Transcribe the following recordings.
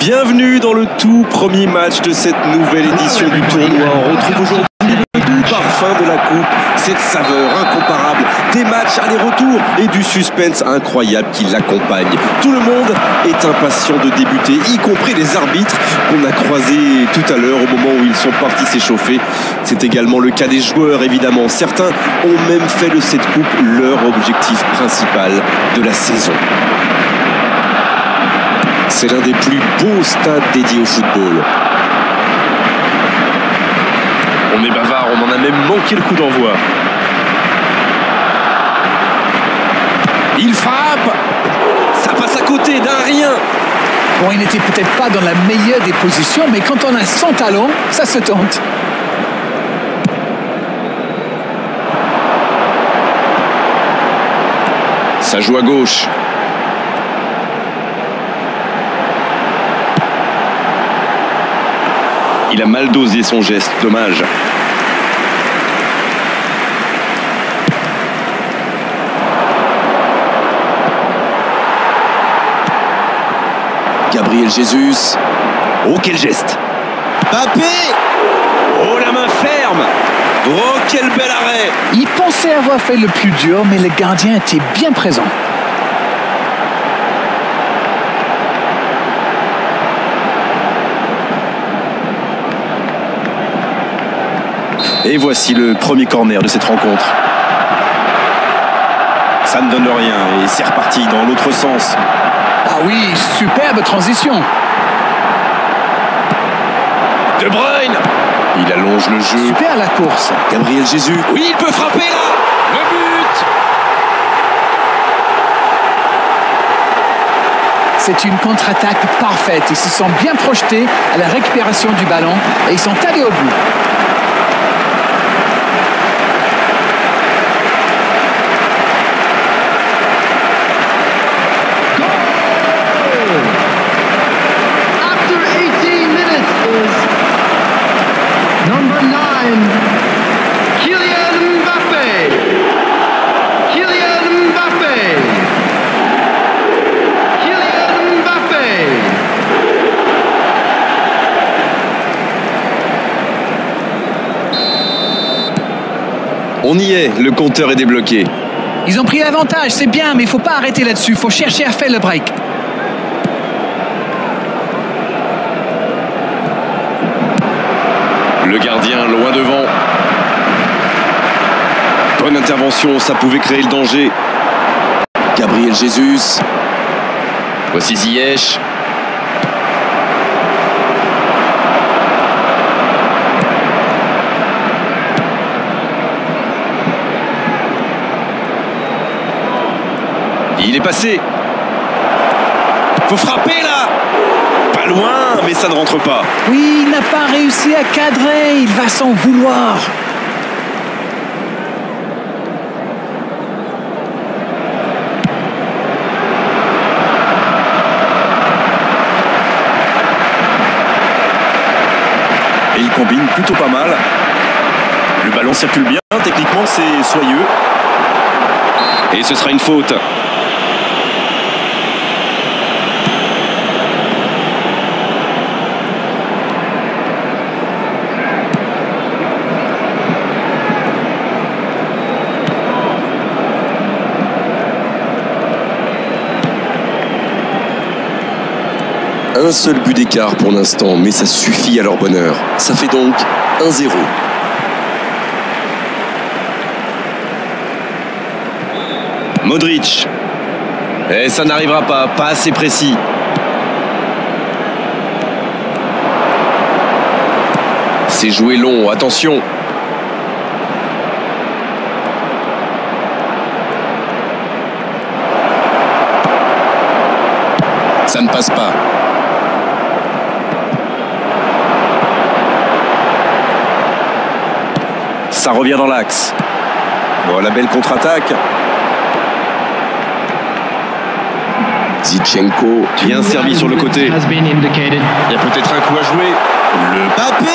Bienvenue dans le tout premier match de cette nouvelle édition du tournoi. On retrouve aujourd'hui le parfum de la coupe, cette saveur incomparable, des matchs aller-retour et du suspense incroyable qui l'accompagne. Tout le monde est impatient de débuter, y compris les arbitres qu'on a croisés tout à l'heure au moment où ils sont partis s'échauffer. C'est également le cas des joueurs évidemment. Certains ont même fait de cette coupe leur objectif principal de la saison. C'est l'un des plus beaux stades dédiés au football. On est bavard, on en a même manqué le coup d'envoi. Il frappe Ça passe à côté d'un rien Bon, il n'était peut-être pas dans la meilleure des positions, mais quand on a son talent, ça se tente. Ça joue à gauche. Il a mal dosé son geste, dommage. Gabriel Jesus. Oh, quel geste Mbappé Oh, la main ferme Oh, quel bel arrêt Il pensait avoir fait le plus dur, mais le gardien était bien présent. Et voici le premier corner de cette rencontre. Ça ne donne rien et c'est reparti dans l'autre sens. Ah oui, superbe transition. De Bruyne Il allonge le jeu. Super la course. Gabriel Jésus. Oui, il peut frapper là Le but C'est une contre-attaque parfaite. Ils se sont bien projetés à la récupération du ballon et ils sont allés au bout. After 18 minutes is number nine, Kylian Mbappe. Kylian Mbappe. Kylian Mbappe. On y est, le compteur est débloqué. Ils ont pris l'avantage, c'est bien, mais il faut pas arrêter là-dessus. Il faut chercher à faire le break. Le gardien loin devant. Bonne intervention, ça pouvait créer le danger. Gabriel Jesus. Voici Ziyech. Il est passé. Faut frapper là. Pas loin, mais ça ne rentre pas. Oui, il n'a pas réussi à cadrer. Il va s'en vouloir. Et il combine plutôt pas mal. Le ballon circule bien, techniquement c'est soyeux. Et ce sera une faute. Un seul but d'écart pour l'instant, mais ça suffit à leur bonheur. Ça fait donc 1-0. Modric. Et ça n'arrivera pas, pas assez précis. C'est joué long, attention. Ça ne passe pas. Ça revient dans l'axe. Bon, la belle contre-attaque. Zichenko, bien servi sur le côté. Il y a peut-être un coup à jouer. Le Mbappé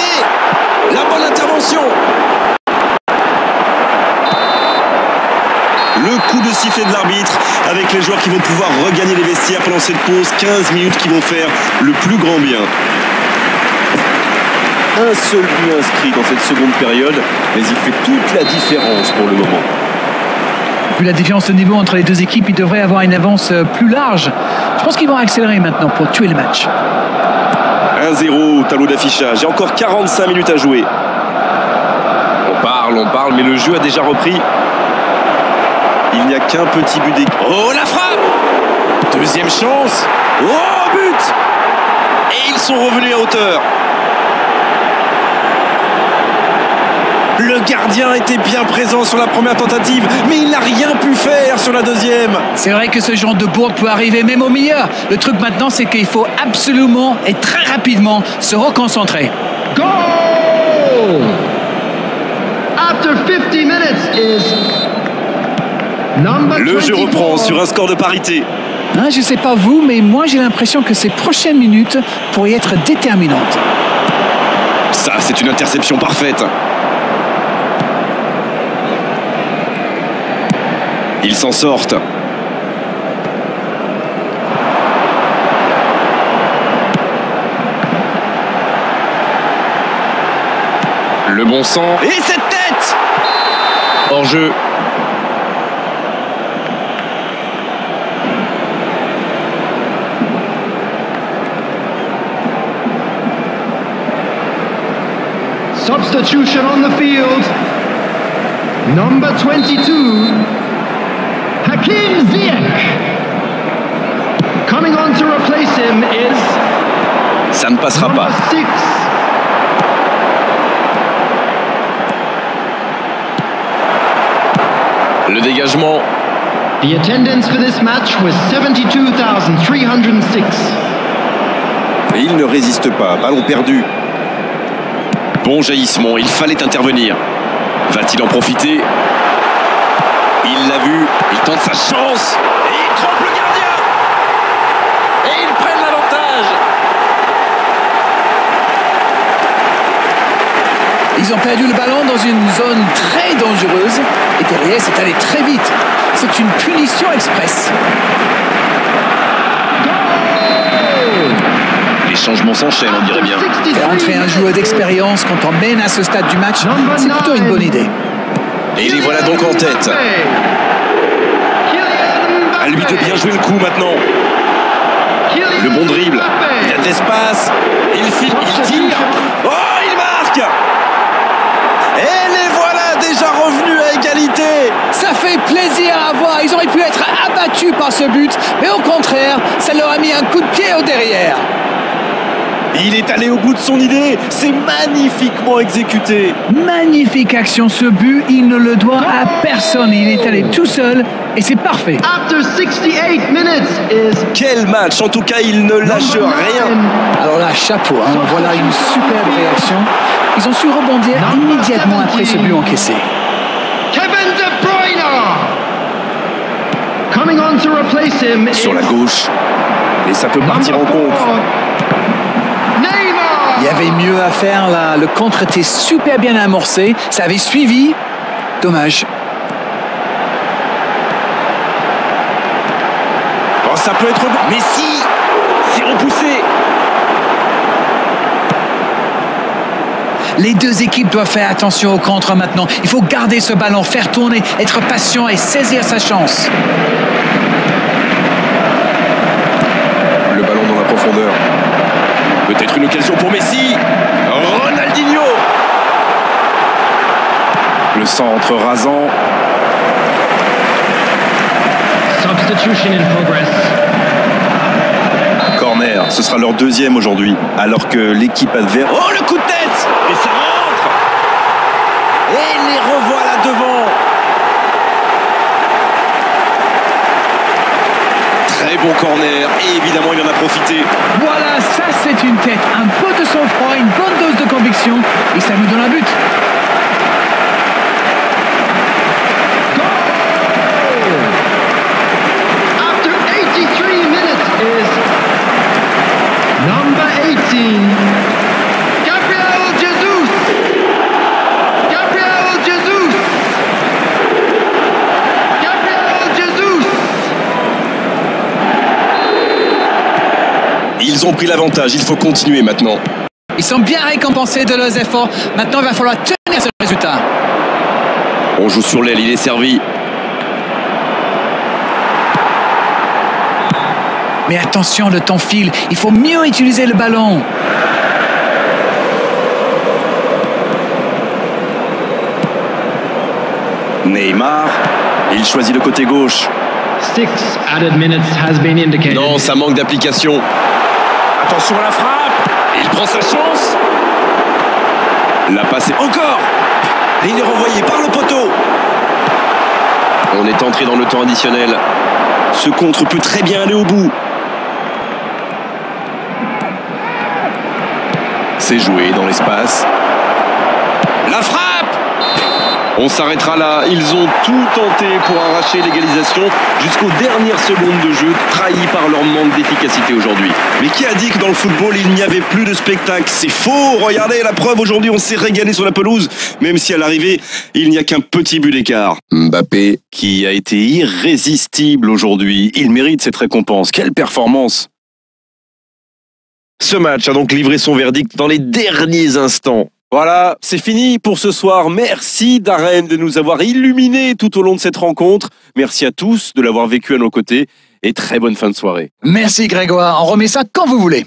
La bonne intervention Le coup de sifflet de l'arbitre avec les joueurs qui vont pouvoir regagner les vestiaires pendant cette pause. 15 minutes qui vont faire le plus grand bien. Un seul but inscrit dans cette seconde période, mais il fait toute la différence pour le moment. Vu la différence de niveau entre les deux équipes, ils devraient avoir une avance euh, plus large. Je pense qu'ils vont accélérer maintenant pour tuer le match. 1-0 au tableau d'affichage. Il encore 45 minutes à jouer. On parle, on parle, mais le jeu a déjà repris. Il n'y a qu'un petit but d'équipe. Oh, la frappe Deuxième chance. Oh, but Et ils sont revenus à hauteur. Le gardien était bien présent sur la première tentative, mais il n'a rien pu faire sur la deuxième. C'est vrai que ce genre de bourde peut arriver même au meilleur. Le truc maintenant, c'est qu'il faut absolument et très rapidement se reconcentrer. Goal! After 50 minutes is number Le jeu 24. reprend sur un score de parité. Hein, je sais pas vous, mais moi j'ai l'impression que ces prochaines minutes pourraient être déterminantes. Ça, c'est une interception parfaite. Ils s'en sortent. Le bon sang. Et cette tête Hors jeu. Substitution on the field. Number 22, Hakim Ziyech. Coming on to replace him is Ça ne passera pas. six, Le dégagement. The attendance for this match was 72,306. Et il ne résiste pas. Ballon perdu. Bon jaillissement, il fallait intervenir. Va-t-il en profiter? Il l'a vu, il tente sa chance. Et il trompe le gardien Et ils prennent l'avantage Ils ont perdu le ballon dans une zone très dangereuse et derrière c'est allé très vite. C'est une punition express. Les changements s'enchaînent, on dirait bien. Faire entrer un joueur d'expérience quand on mène à ce stade du match, c'est plutôt une bonne idée. Et les voilà donc en tête. À lui de bien jouer le coup maintenant. Le bon dribble. Il a de l'espace. Il tire. Oh, il marque Et les voilà déjà revenus à égalité Ça fait plaisir à voir. Ils auraient pu être abattus par ce but, mais au contraire, ça leur a mis un coup de pied au derrière. Il est allé au bout de son idée. C'est magnifiquement exécuté. Magnifique action ce but, il ne le doit à personne. Il est allé tout seul et c'est parfait. After 68 minutes is Quel match En tout cas, il ne lâche rien. Alors là, chapeau, hein. voilà une superbe réaction. Ils ont su rebondir immédiatement après ce but encaissé. Kevin De Bruyne. Coming on to replace him Sur la gauche. Et ça peut partir en contre. Il y avait mieux à faire là. Le contre était super bien amorcé. Ça avait suivi. Dommage. Oh, ça peut être bon. Mais si C'est repoussé Les deux équipes doivent faire attention au contre maintenant. Il faut garder ce ballon, faire tourner, être patient et saisir sa chance. Le ballon dans la profondeur. Peut-être une occasion pour Messi. Ronaldinho. Le centre rasant. Substitution in progress. Corner, ce sera leur deuxième aujourd'hui, alors que l'équipe adverse. Oh le coup de tête Et ça rentre Et les revoilà devant Très bon corner, et évidemment il en a profité. Voilà, ça c'est une tête. Un peu de sang-froid, une bonne dose de conviction. Et ça nous donne un but. After 83 minutes is number 18, Gabriel Jesus. Gabriel Jesus. Gabriel ils ont pris l'avantage. Il faut continuer maintenant. Ils sont bien récompensés de leurs efforts. Maintenant, il va falloir tenir ce résultat. On joue sur l'aile, il est servi. Mais attention, le temps file. Il faut mieux utiliser le ballon. Neymar, il choisit le côté gauche. Six added minutes has been indicated. Non, ça manque d'application. Attention à la frappe. Il prend sa chance. La passe est encore. Et il est renvoyé par le poteau. On est entré dans le temps additionnel. Ce contre peut très bien aller au bout. C'est joué dans l'espace. La frappe On s'arrêtera là. Ils ont tout tenté pour arracher l'égalisation jusqu'aux dernières secondes de jeu, trahis par leur manque d'efficacité aujourd'hui. Mais qui a dit que dans le football, il n'y avait plus de spectacle? C'est faux Regardez la preuve, aujourd'hui, on s'est régalé sur la pelouse, même si à l'arrivée, il n'y a qu'un petit but d'écart. Mbappé, qui a été irrésistible aujourd'hui, il mérite cette récompense. Quelle performance ce match a donc livré son verdict dans les derniers instants. Voilà, c'est fini pour ce soir. Merci Darren de nous avoir illuminés tout au long de cette rencontre. Merci à tous de l'avoir vécu à nos côtés et très bonne fin de soirée. Merci Grégoire. On remet ça quand vous voulez.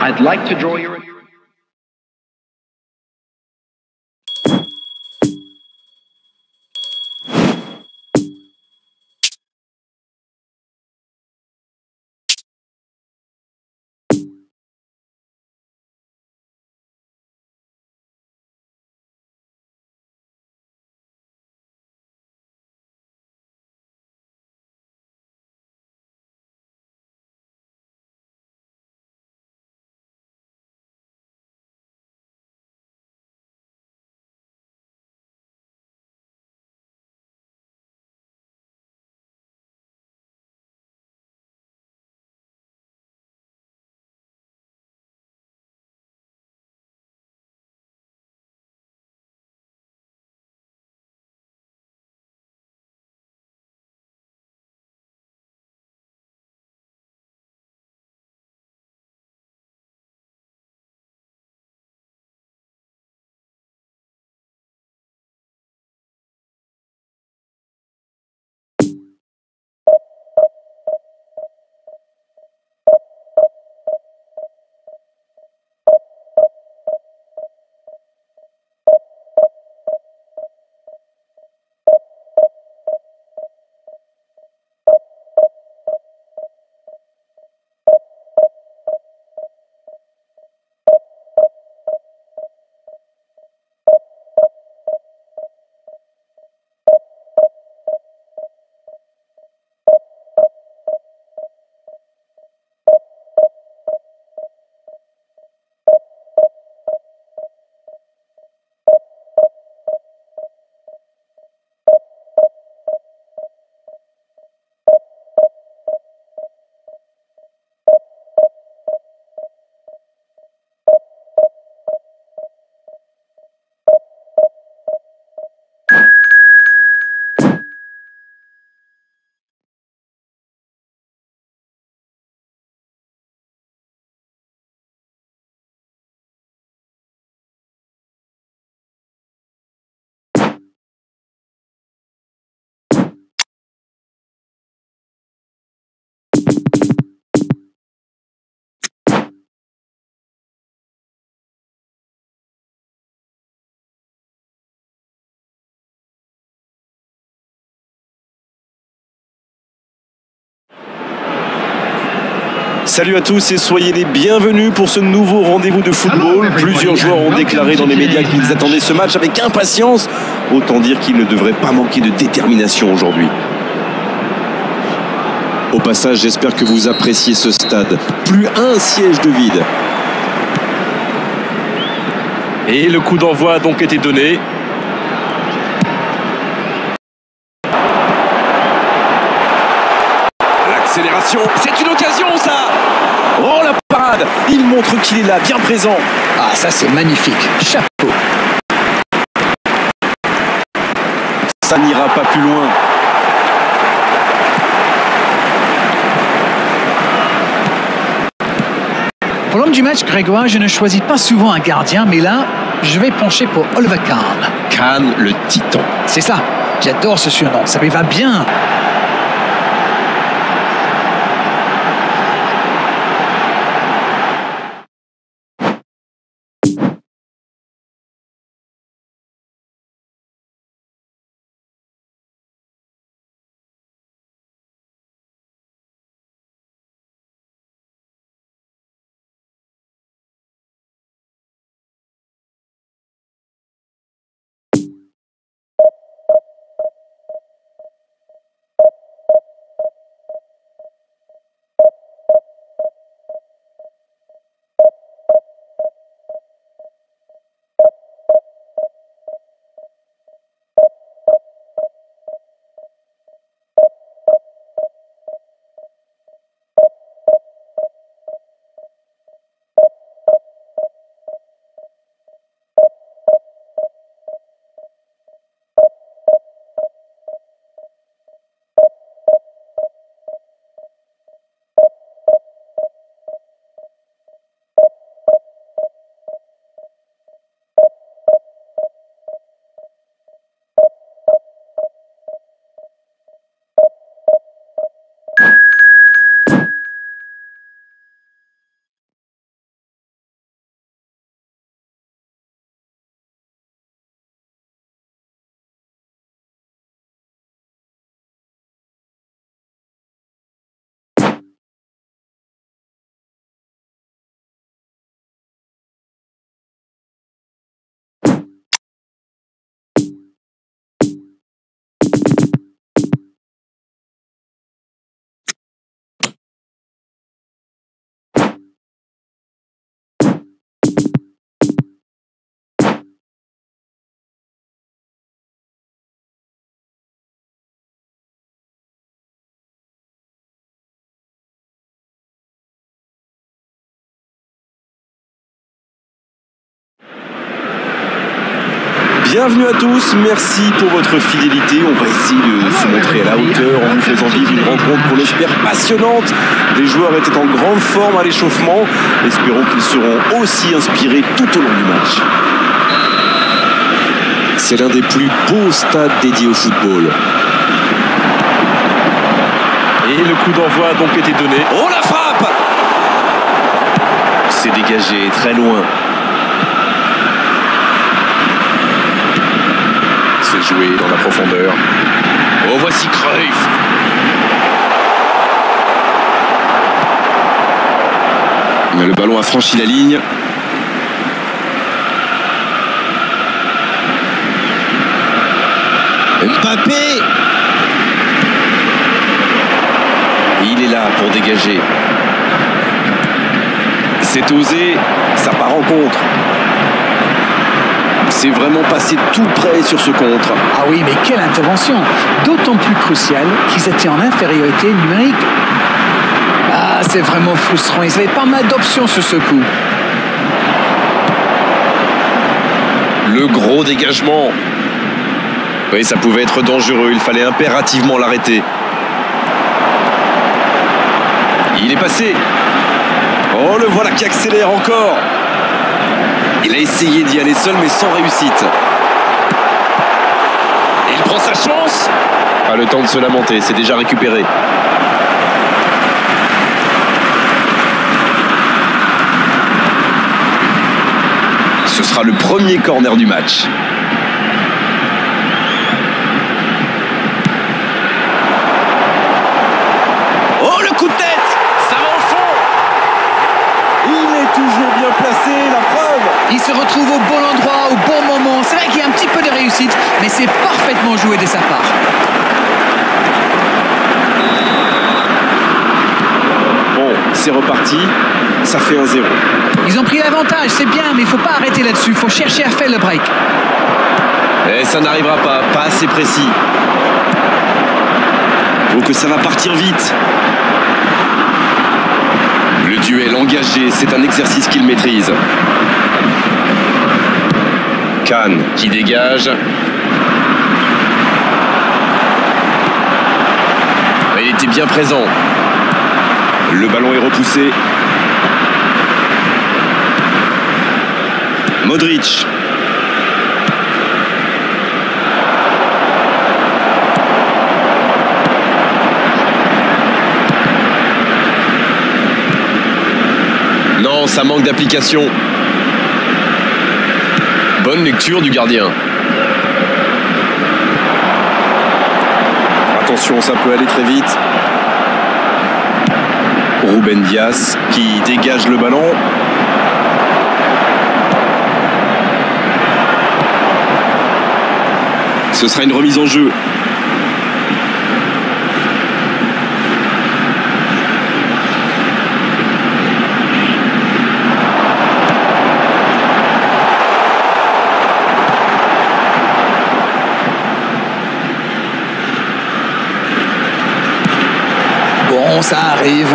I'd like to draw your Salut à tous et soyez les bienvenus pour ce nouveau rendez-vous de football. Plusieurs joueurs ont déclaré dans les médias qu'ils attendaient ce match avec impatience. Autant dire qu'il ne devrait pas manquer de détermination aujourd'hui. Au passage, j'espère que vous appréciez ce stade. Plus un siège de vide. Et le coup d'envoi a donc été donné. C'est une occasion ça Oh la parade Il montre qu'il est là, bien présent. Ah, ça c'est magnifique. Chapeau. Ça n'ira pas plus loin. Pour l'homme du match, Grégoire, je ne choisis pas souvent un gardien, mais là, je vais pencher pour Oliver Kahn. Kahn, le titan. C'est ça. J'adore ce surnom. Ça lui va bien. Bienvenue à tous, merci pour votre fidélité. On va essayer de se montrer à la hauteur en vous faisant vivre une rencontre qu'on espère passionnante. Les joueurs étaient en grande forme à l'échauffement. Espérons qu'ils seront aussi inspirés tout au long du match. C'est l'un des plus beaux stades dédiés au football. Et le coup d'envoi a donc été donné. Oh la frappe C'est dégagé très loin. Dans la profondeur. Oh voici Cruyff Mais le ballon a franchi la ligne. Mbappé Il est là pour dégager. C'est osé, ça part en contre. C'est vraiment passé tout près sur ce contre. Ah oui, mais quelle intervention D'autant plus cruciale qu'ils étaient en infériorité numérique. Ah, c'est vraiment frustrant. Ils avaient pas mal d'options sur ce coup. Le gros dégagement. Oui, ça pouvait être dangereux. Il fallait impérativement l'arrêter. Il est passé. Oh, le voilà qui accélère encore. Il a essayé d'y aller seul, mais sans réussite. Il prend sa chance. Pas le temps de se lamenter, c'est déjà récupéré. Ce sera le premier corner du match. Oh, le coup de tête Ça va au fond Il est toujours bien placé, la preuve Il se retrouve au bon endroit, au bon moment. C'est vrai qu'il y a un petit peu de réussite, mais c'est parfaitement joué de sa part. Bon, c'est reparti. Ça fait un 0. Ils ont pris l'avantage, c'est bien, mais il faut pas arrêter là-dessus. Il faut chercher à faire le break. Et ça n'arrivera pas, pas assez précis. Faut que ça va partir vite. Le duel engagé, c'est un exercice qu'il maîtrise. Qui dégage. Il était bien présent. Le ballon est repoussé. Modric. Non, ça manque d'application. Bonne lecture du gardien. Attention, ça peut aller très vite. Ruben Dias qui dégage le ballon. Ce sera une remise en jeu. Bon, ça arrive.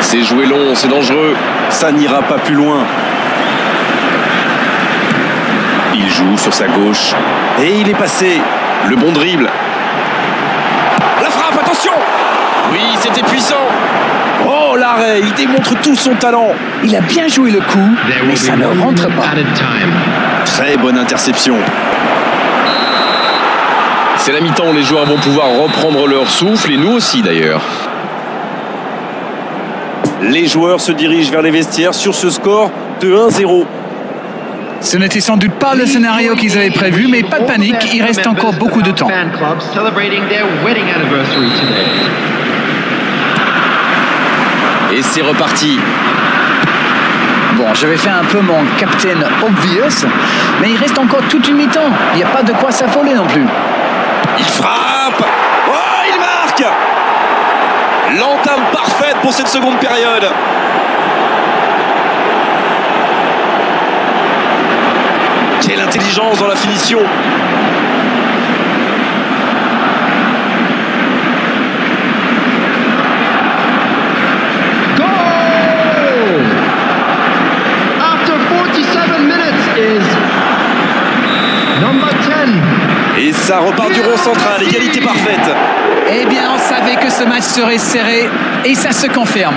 C'est joué long, c'est dangereux. Ça n'ira pas plus loin. Il joue sur sa gauche. Et il est passé. Le bon dribble. La frappe, attention Oui, c'était puissant. Oh, l'arrêt, il démontre tout son talent. Il a bien joué le coup, mais ça ne rentre pas. Très bonne interception. C'est la mi-temps, les joueurs vont pouvoir reprendre leur souffle et nous aussi d'ailleurs. Les joueurs se dirigent vers les vestiaires sur ce score de 1-0. Ce n'était sans doute pas le scénario qu'ils avaient prévu, mais pas de panique, il reste encore beaucoup de temps. Et c'est reparti. Bon, je vais faire un peu mon captain obvious, mais il reste encore toute une mi-temps. Il n'y a pas de quoi s'affoler non plus. Il frappe. Oh, il marque. L'entame parfaite pour cette seconde période. Quelle intelligence dans la finition Et ça repart du rond central, égalité parfaite. Eh bien, on savait que ce match serait serré et ça se confirme.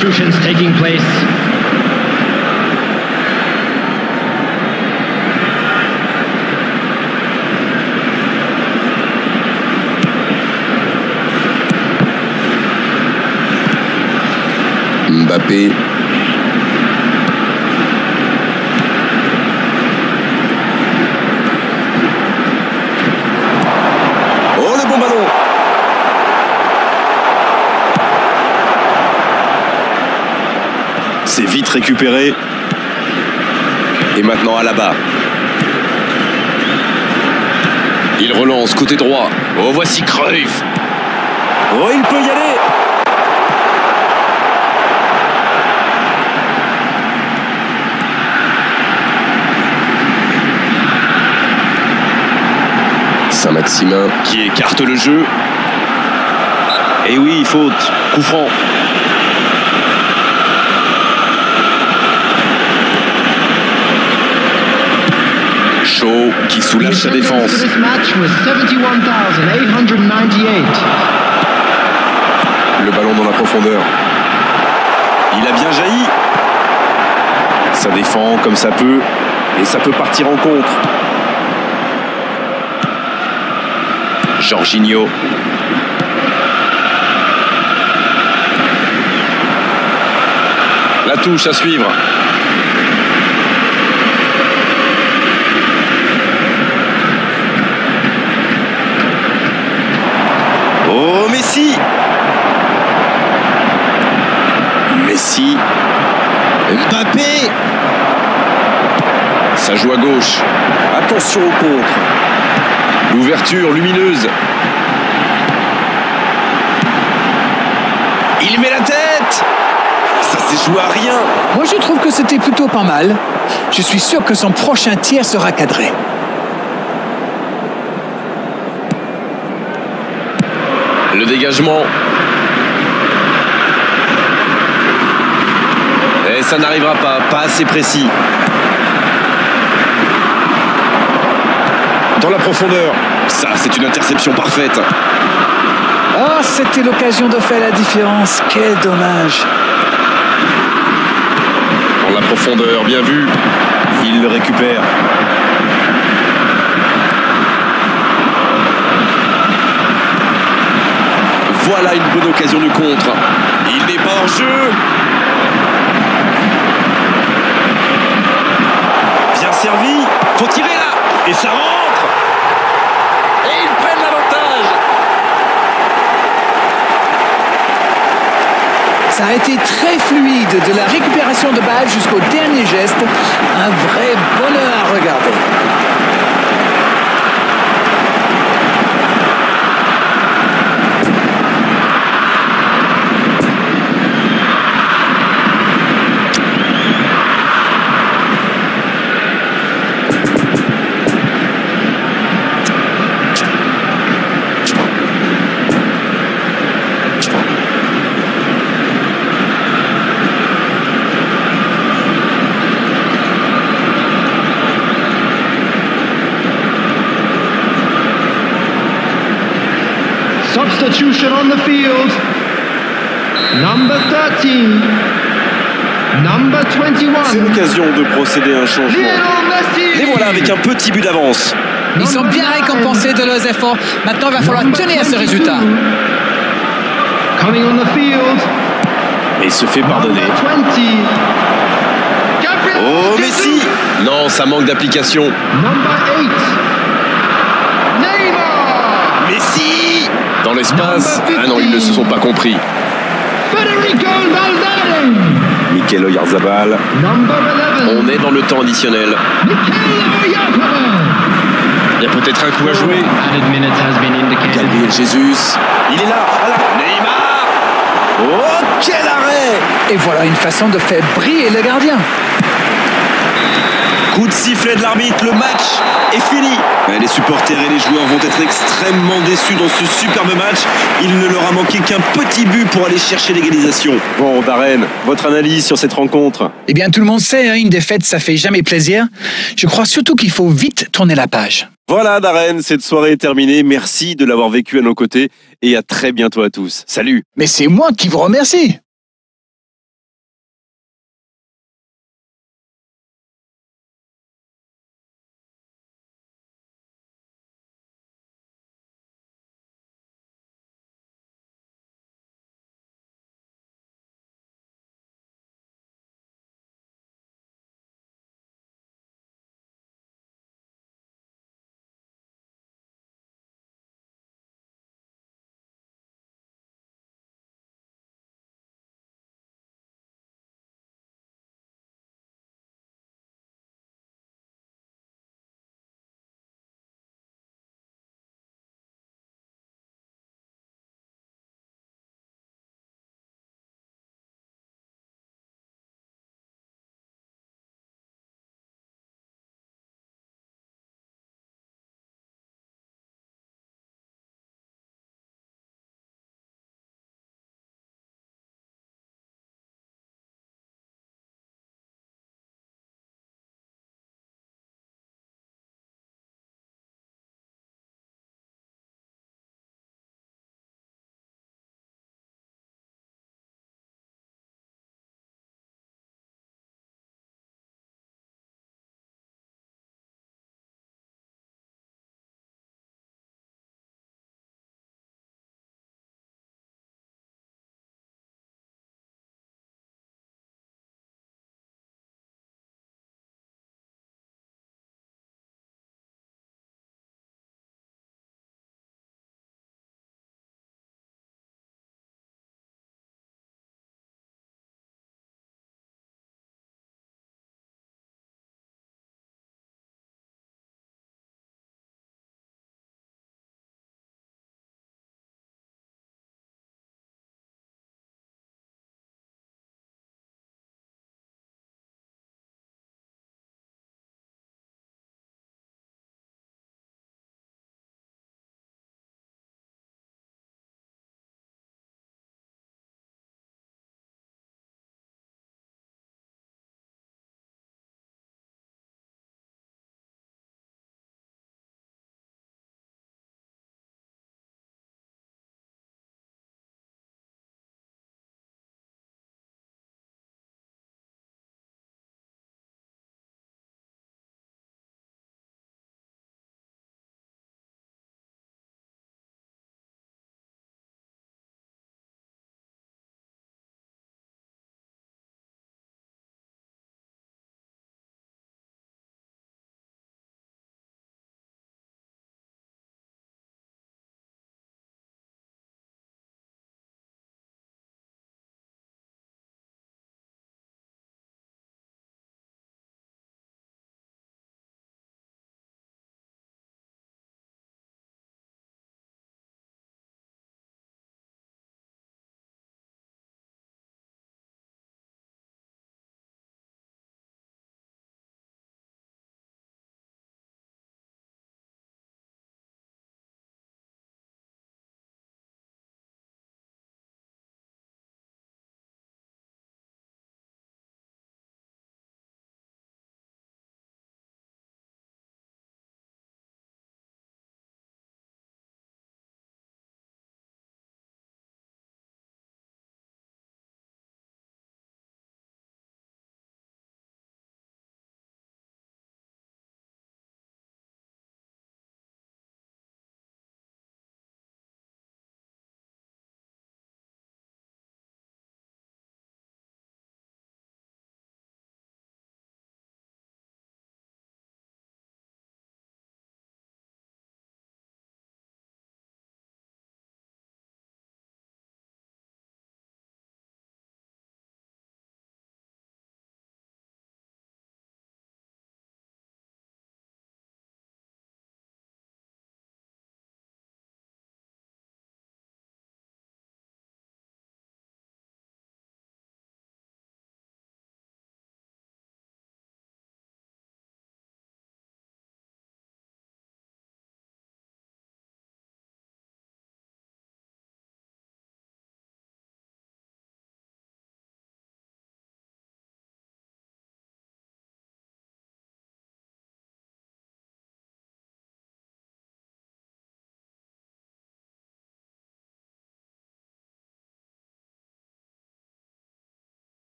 Taking place. Mbappé. Récupéré. Et maintenant à la bas. Il relance côté droit. Oh voici Cruyff. Oh il peut y aller. Saint-Maximin qui écarte le jeu. Et oui, faute. Coup franc. Shaw qui soulage sa défense. for this match was 71,898. Le ballon dans la profondeur. Il a bien jailli. Ça défend comme ça peut. Et ça peut partir en contre. Jorginho. La touche à suivre. Oh Messi Messi. Mbappé. Ça joue à gauche. Attention au contre. L'ouverture lumineuse. Il met la tête. Ça s'est joué à rien. Moi, je trouve que c'était plutôt pas mal. Je suis sûr que son prochain tir sera cadré. Dégagement. Et ça n'arrivera pas, pas assez précis. Dans la profondeur. Ça, c'est une interception parfaite. Oh, c'était l'occasion de faire la différence. Quel dommage. Dans la profondeur, bien vu. Il le récupère. Voilà une bonne occasion de contre. Il n'est pas hors jeu. Bien servi. Faut tirer là. Et ça rentre. Et ils prennent l'avantage. Ça a été très fluide de la récupération de balle jusqu'au dernier geste. Un vrai bonheur à regarder. Substitution on the field. Number 13. Number C'est 21. l'occasion de procéder à un changement. Les voilà avec un petit but d'avance. Ils sont bien récompensés de leurs efforts. Maintenant, il va falloir tenir ce 22. résultat. Coming on the field. Et il se fait pardonner. Number 20. Gabriel Oh. Messi Non, ça manque d'application. Number 8. Neymar. Messi Dans l'espace Ah non, ils ne se sont pas compris. Federico Valverde. Mikel Oyarzabal. Number 11. On est dans le temps additionnel. Il y a peut-être un coup à jouer. Gabriel Jesus. Il est là. Neymar. Oh, quel arrêt Et voilà une façon de faire briller le gardien. Coup de sifflet de l'arbitre, le match est fini. Les supporters et les joueurs vont être extrêmement déçus dans ce superbe match. Il ne leur a manqué qu'un petit but pour aller chercher l'égalisation. Bon, Darren, votre analyse sur cette rencontre Eh bien, tout le monde sait, hein, une défaite, ça fait jamais plaisir. Je crois surtout qu'il faut vite tourner la page. Voilà, Darren, cette soirée est terminée. Merci de l'avoir vécu à nos côtés et à très bientôt à tous. Salut Mais c'est moi qui vous remercie.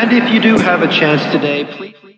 And if you do have a chance today, please.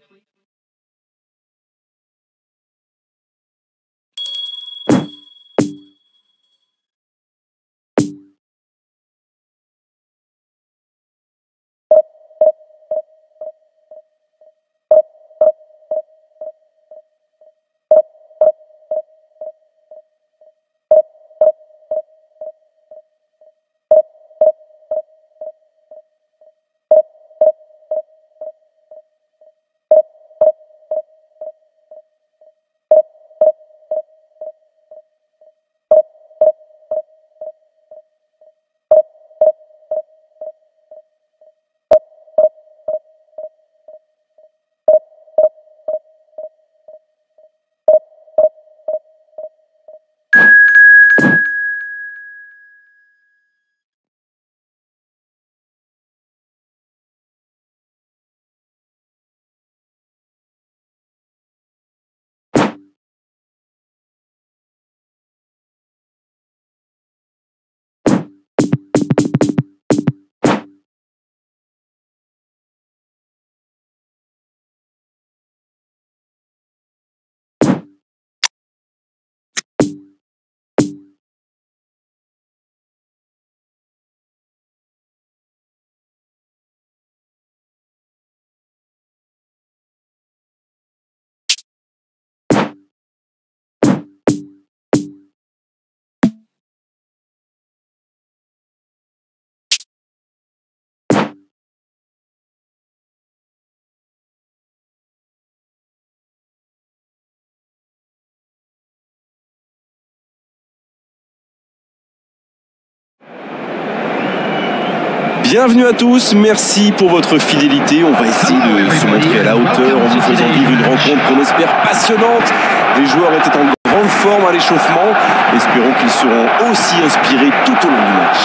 Bienvenue à tous, merci pour votre fidélité. On va essayer de se montrer à la hauteur en vous faisant vivre une rencontre qu'on espère passionnante. Les joueurs étaient en grande forme à l'échauffement. Espérons qu'ils seront aussi inspirés tout au long du match.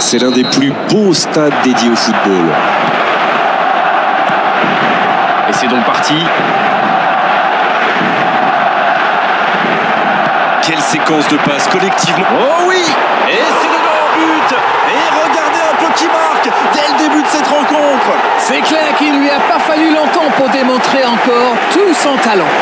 C'est l'un des plus beaux stades dédiés au football. Et c'est donc parti. Quelle séquence de passes collectivement. Oh oui Et c'est le but Et regardez un peu qui marque de cette rencontre C'est clair qu'il lui a pas fallu longtemps pour démontrer encore tout son talent.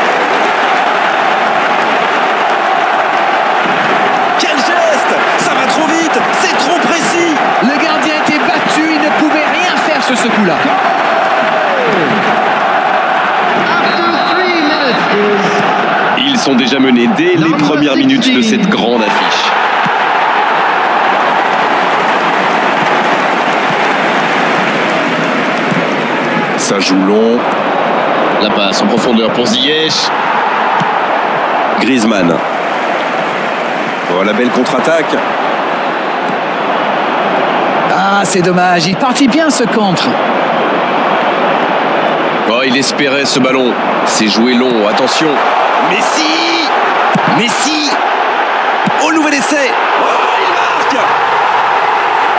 Quel geste Ça va trop vite C'est trop précis Le gardien était battu, il ne pouvait rien faire sur ce coup-là. Ils sont déjà menés dès les premières minutes de cette grande affiche. Ça joue long. La passe en profondeur pour Ziyech. Griezmann. Oh, la belle contre-attaque. Ah, c'est dommage, il partit bien ce contre. Oh, il espérait ce ballon. C'est joué long, attention. Messi Messi Au nouvel essai Oh, il marque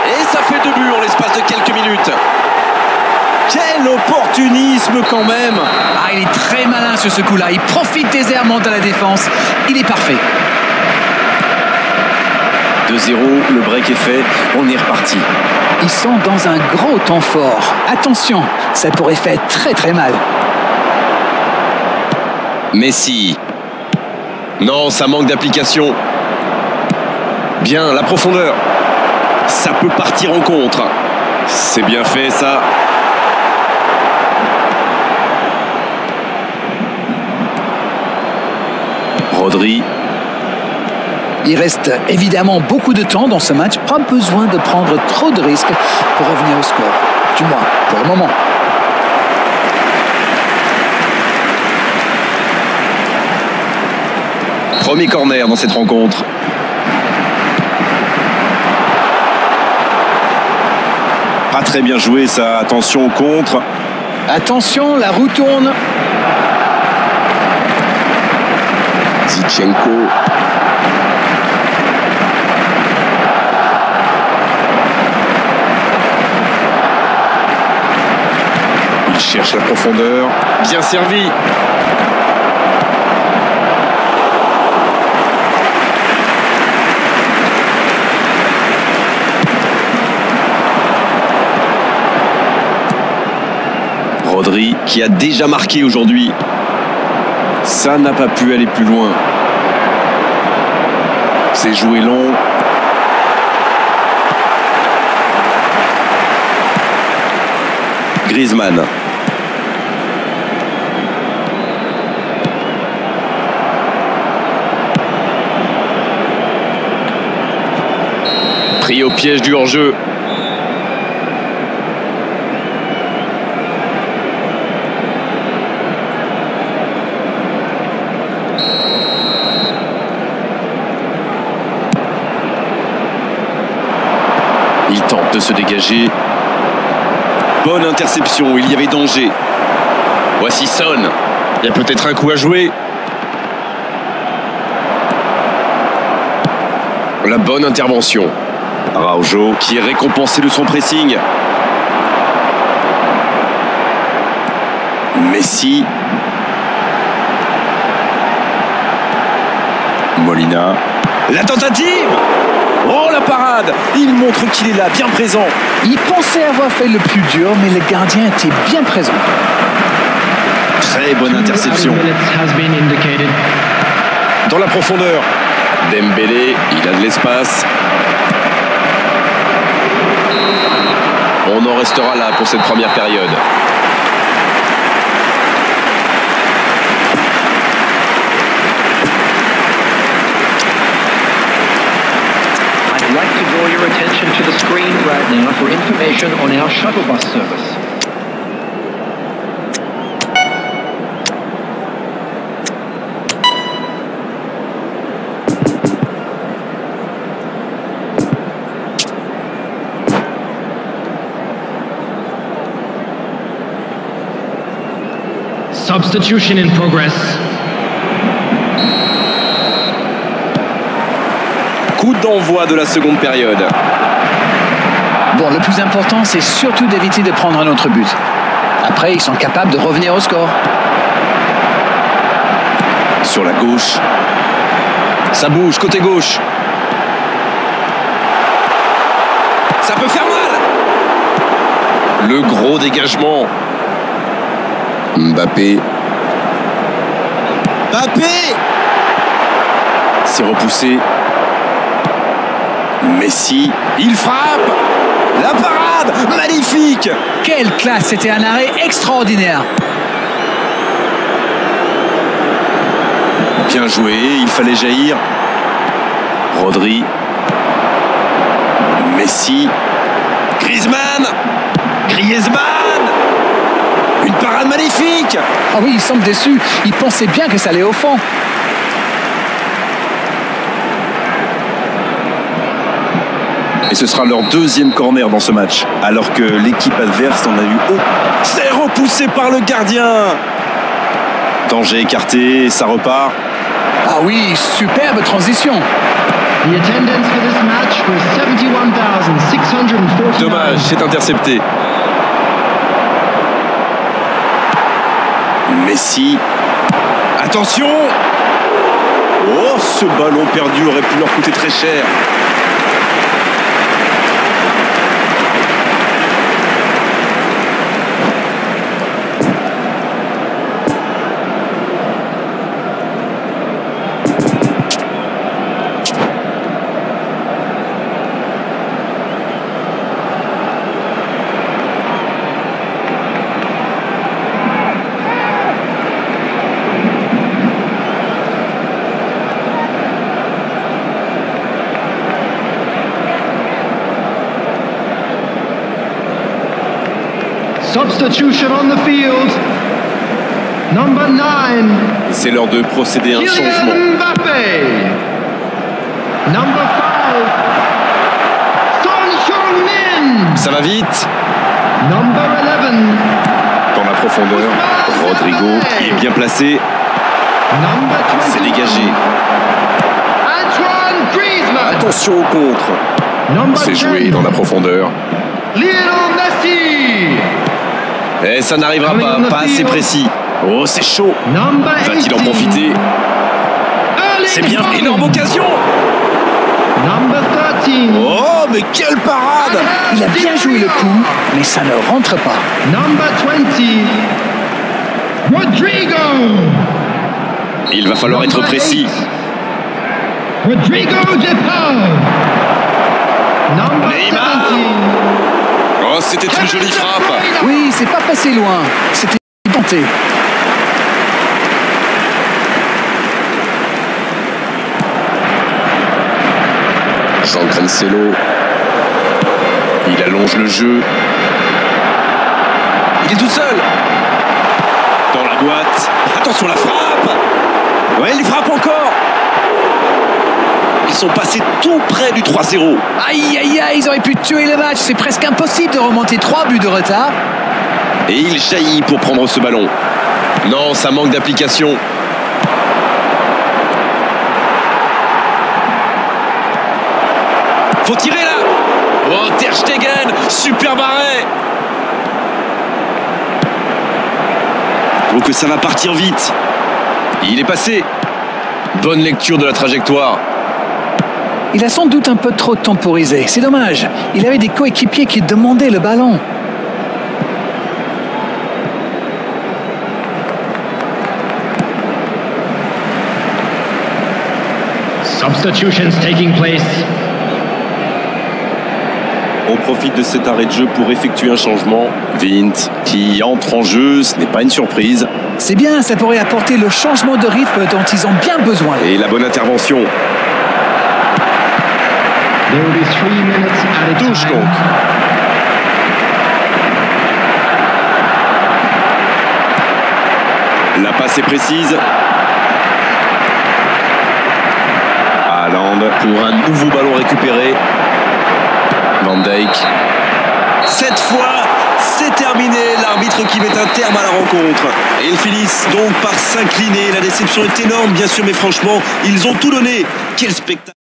Et ça fait deux buts en l'espace de quelques minutes. Quel opportunisme quand même Ah, il est très malin sur ce coup-là. Il profite des de la défense. Il est parfait. 2-0, le break est fait, on est reparti. Ils sont dans un gros temps fort. Attention, ça pourrait faire très très mal. Messi. Non, ça manque d'application. Bien, la profondeur. Ça peut partir en contre. C'est bien fait ça. Rodri. Il reste évidemment beaucoup de temps dans ce match. Pas besoin de prendre trop de risques pour revenir au score. Du moins, pour le moment. Premier corner dans cette rencontre. Pas très bien joué ça. Attention au contre. Attention, la roue tourne. Il cherche la profondeur. Bien servi. Rodri qui a déjà marqué aujourd'hui. Ça n'a pas pu aller plus loin. C'est joué long. Griezmann. Pris au piège du hors-jeu. De se dégager. Bonne interception, il y avait danger. Voici Son. Il y a peut-être un coup à jouer. La bonne intervention. Araujo qui est récompensé de son pressing. Messi. Molina. La tentative Oh la parade Il montre qu'il est là, bien présent. Il pensait avoir fait le plus dur, mais le gardien était bien présent. Très bonne interception. Dans la profondeur. Dembélé, il a de l'espace. On en restera là pour cette première période. I'd like to draw your attention to the screen right now for information on our shuttle bus service. Substitution in progress. D'envoi de la seconde période. Bon, le plus important, c'est surtout d'éviter de prendre un autre but. Après, ils sont capables de revenir au score. Sur la gauche. Ça bouge, côté gauche. Ça peut faire mal. Le gros dégagement. Mbappé. Mbappé C'est repoussé. Messi. Il frappe La parade Magnifique Quelle classe C'était un arrêt extraordinaire. Bien joué, il fallait jaillir. Rodri. Messi. Griezmann. Griezmann Une parade magnifique Ah oui, il semble déçu. Il pensait bien que ça allait au fond. Et ce sera leur deuxième corner dans ce match, alors que l'équipe adverse en a eu aucun. C'est repoussé par le gardien Danger écarté, ça repart. Ah oui, superbe transition. The attendance for this match was 71,649. Dommage, c'est intercepté. Messi. Attention Oh, ce ballon perdu aurait pu leur coûter très cher. Substitution on the field. Number nine, C'est l'heure de procéder à un changement. Number five, Son Heung-min. Ça va vite Number 11, Dans la profondeur, Rodrigo qui est bien placé. number 20. C'est dégagé. Antoine Griezmann. Attention au contre. C'est 10, joué dans la profondeur. Lionel. Et ça n'arrivera pas, pas assez précis. Oh, c'est chaud. Va-t-il en 18, profiter C'est bien, énorme occasion. Number 13, Oh, mais quelle parade Il a bien joué le coup, mais ça ne rentre pas. Number 20, Rodrigo. Il va falloir être précis. Rodrigo Neymar. 17. C'était une jolie frappe. Oui, c'est pas passé loin. C'était tenté. Jean Cancelo. Il allonge le jeu. Il est tout seul. Dans la boîte. Attention la frappe Ouais, il frappe encore Ils sont passés tout près du 3-0. Aïe, aïe, aïe, ils auraient pu tuer le match. C'est presque impossible de remonter trois buts de retard. Et il jaillit pour prendre ce ballon. Non, ça manque d'application. Faut tirer là Oh, Ter Stegen Super arrêt Oh, que ça va partir vite. Il est passé. Bonne lecture de la trajectoire. Il a sans doute un peu trop temporisé. C'est dommage. Il avait des coéquipiers qui demandaient le ballon. Substitutions taking place. On profite de cet arrêt de jeu pour effectuer un changement. Vint qui entre en jeu, ce n'est pas une surprise. C'est bien, ça pourrait apporter le changement de rythme dont ils ont bien besoin. Et la bonne intervention. Touche donc. La passe est précise. Haaland pour un nouveau ballon récupéré. Van Dijk. Cette fois, c'est terminé. L'arbitre qui met un terme à la rencontre. Et ils finissent donc par s'incliner. La déception est énorme, bien sûr, mais franchement, ils ont tout donné. Quel spectacle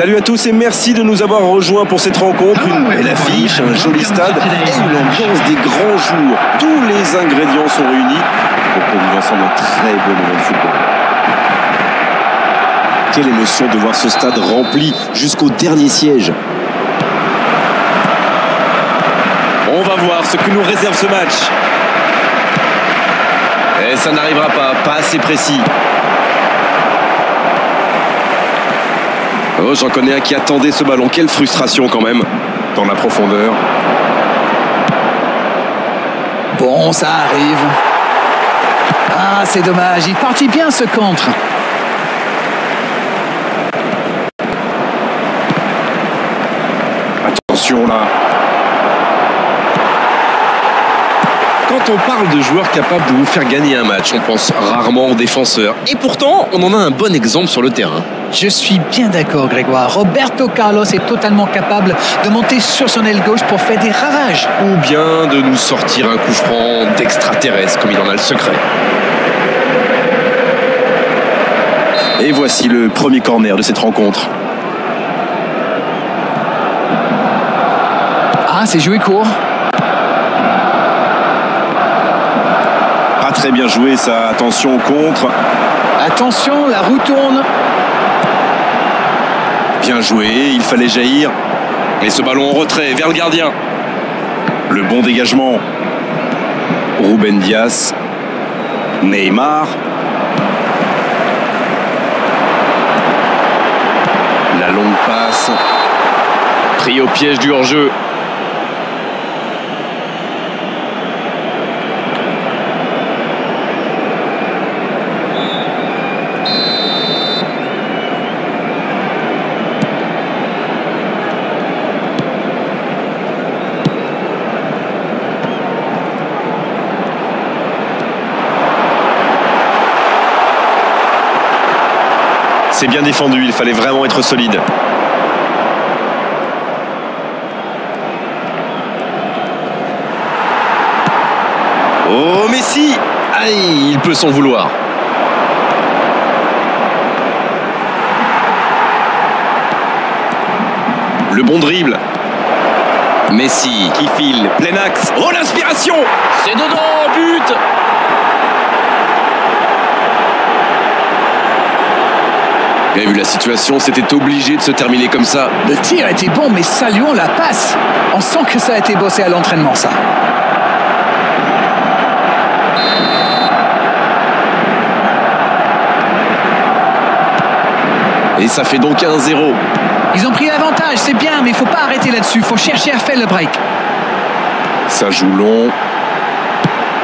Salut à tous et merci de nous avoir rejoints pour cette rencontre. Une belle affiche, un joli stade et une ambiance des grands jours. Tous les ingrédients sont réunis pour qu'on ensemble un très beau moment de football. Quelle émotion de voir ce stade rempli jusqu'au dernier siège. On va voir ce que nous réserve ce match. Et ça n'arrivera pas, pas assez précis. Oh, j'en connais un qui attendait ce ballon. Quelle frustration quand même. Dans la profondeur. Bon, ça arrive. Ah, c'est dommage. Il partit bien ce contre. Attention là. Quand on parle de joueurs capables de vous faire gagner un match, on pense rarement aux défenseurs. Et pourtant, on en a un bon exemple sur le terrain. Je suis bien d'accord, Grégoire. Roberto Carlos est totalement capable de monter sur son aile gauche pour faire des ravages. Ou bien de nous sortir un coup franc d'extraterrestre comme il en a le secret. Et voici le premier corner de cette rencontre. Ah, c'est joué court. Très bien joué ça. Attention au contre. Attention, la roue tourne. Bien joué, il fallait jaillir. Et ce ballon en retrait vers le gardien. Le bon dégagement. Ruben Dias. Neymar. La longue passe. Pris au piège du hors-jeu. C'est bien défendu, il fallait vraiment être solide. Oh Messi Aïe, il peut s'en vouloir. Le bon dribble. Messi qui file, plein axe. Oh l'inspiration C'est dedans, but Bien vu la situation, c'était obligé de se terminer comme ça. Le tir était bon, mais saluons la passe. On sent que ça a été bossé à l'entraînement, ça. Et ça fait donc 1-0. Ils ont pris l'avantage, c'est bien, mais il faut pas arrêter là-dessus. Il faut chercher à faire le break. Ça joue long.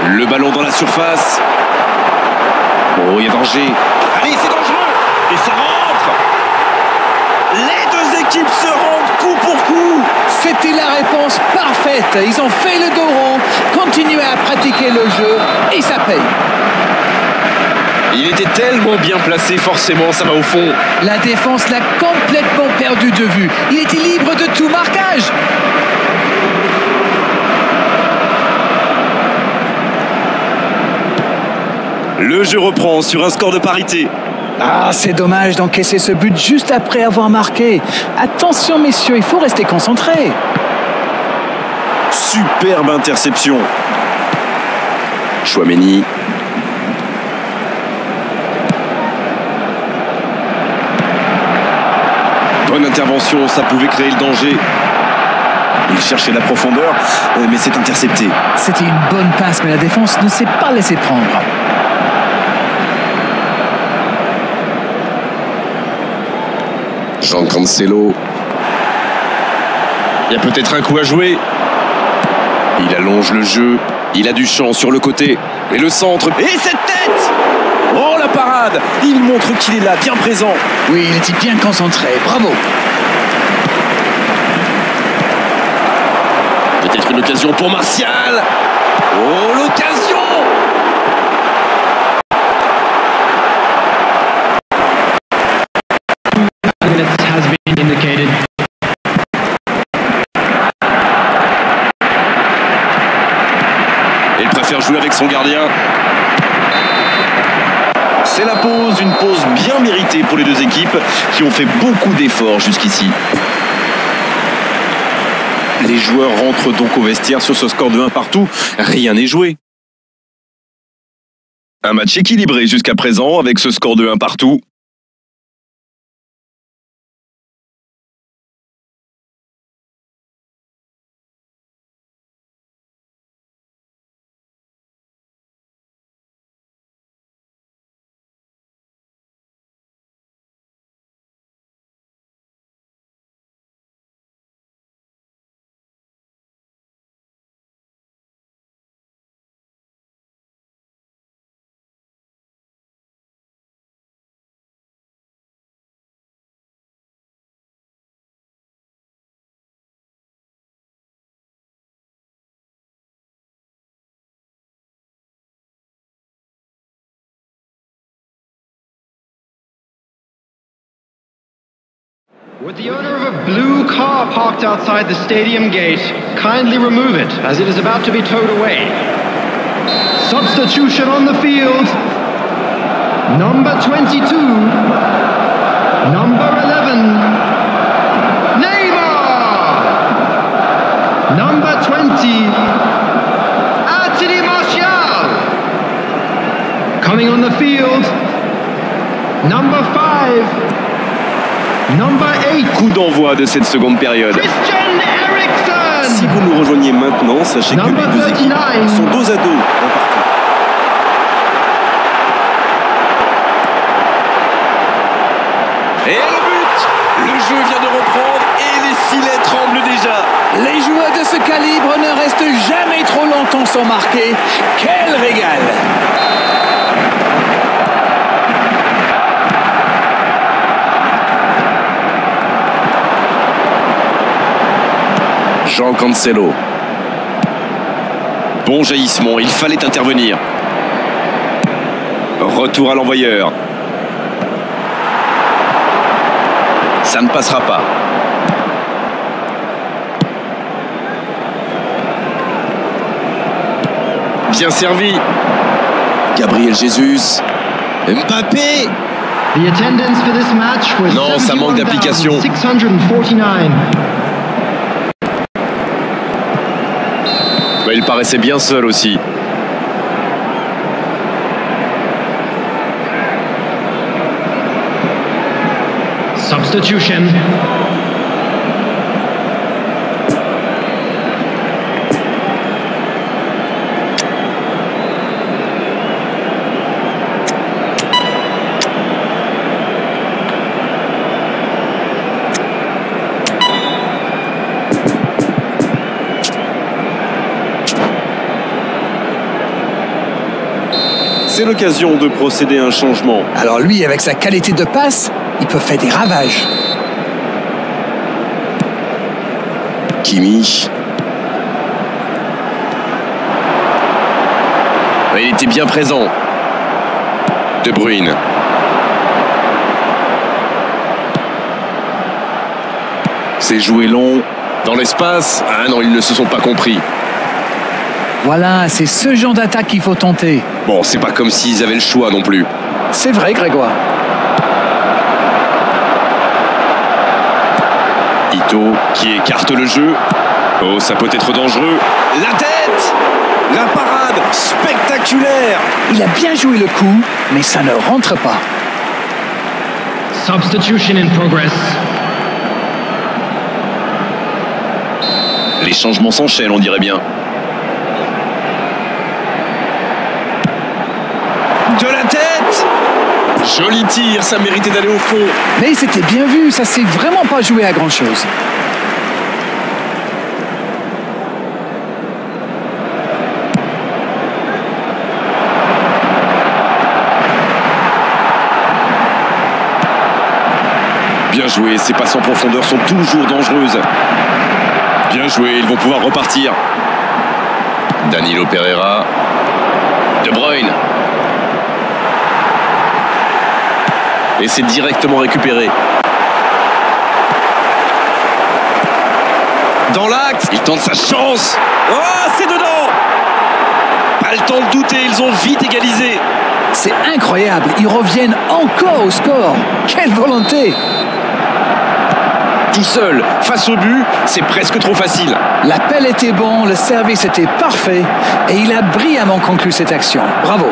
Le ballon dans la surface. Oh, il y a danger. Allez, c'est dangereux. Et ça rentre. Équipes se rendent coup pour coup. C'était la réponse parfaite. Ils ont fait le dos rond, continué à pratiquer le jeu, et ça paye. Il était tellement bien placé, forcément, ça va au fond. La défense l'a complètement perdu de vue. Il était libre de tout marquage. Le jeu reprend sur un score de parité. Ah, c'est dommage d'encaisser ce but juste après avoir marqué. Attention, messieurs, il faut rester concentré. Superbe interception. Chouameni. Bonne intervention, ça pouvait créer le danger. Il cherchait la profondeur, euh, mais c'est intercepté. C'était une bonne passe, mais la défense ne s'est pas laissée prendre. Jean Cancelo. Il y a peut-être un coup à jouer. Il allonge le jeu. Il a du champ sur le côté. Et le centre. Et cette tête Oh la parade Il montre qu'il est là, bien présent. Oui, il était bien concentré. Bravo. Peut-être une occasion pour Martial. Oh l'occasion Avec son gardien. C'est la pause, une pause bien méritée pour les deux équipes qui ont fait beaucoup d'efforts jusqu'ici. Les joueurs rentrent donc au vestiaire sur ce score de 1 partout. Rien n'est joué. Un match équilibré jusqu'à présent avec ce score de 1 partout. Would the owner of a blue car parked outside the stadium gate kindly remove it as it is about to be towed away? Substitution on the field. Number 22. Number 11. Neymar! Number 20. Anthony Martial! Coming on the field. Number 5. Number 8. Coup d'envoi de cette seconde période. Christian Eriksen! Si vous nous rejoignez maintenant, sachez que les deux équipes 39. sont dos à dos en. Et le but Le jeu vient de reprendre et les filets tremblent déjà. Les joueurs de ce calibre ne restent jamais trop longtemps sans marquer. Quel régal Jean Cancelo. Bon jaillissement, il fallait intervenir. Retour à l'envoyeur. Ça ne passera pas. Bien servi. Gabriel Jesus. Mbappé. The attendance for this match was Non, ça manque d'application. Il paraissait bien seul aussi. Substitution. L'occasion de procéder à un changement. Alors lui, avec sa qualité de passe, il peut faire des ravages. Kimi. Il était bien présent. De Bruyne. C'est joué long. Dans l'espace. Ah non, ils ne se sont pas compris. Voilà, c'est ce genre d'attaque qu'il faut tenter. Bon, c'est pas comme s'ils avaient le choix non plus. C'est vrai, Grégoire. Ito qui écarte le jeu. Oh, ça peut être dangereux. La tête La parade spectaculaire Il a bien joué le coup, mais ça ne rentre pas. Substitution in progress. Les changements s'enchaînent, on dirait bien. De la tête Joli tir, ça méritait d'aller au fond. Mais c'était bien vu, ça s'est vraiment pas joué à grand chose. Bien joué, ces passes en profondeur sont toujours dangereuses. Bien joué, ils vont pouvoir repartir. Danilo Pereira. De Bruyne. Et c'est directement récupéré. Dans l'axe, il tente sa chance. Oh, c'est dedans Pas le temps de douter, ils ont vite égalisé. c'est incroyable. Ils reviennent encore au score. Quelle volonté Tout seul, face au but, c'est presque trop facile. L'appel était bon, le service était parfait et il a brillamment conclu cette action. Bravo.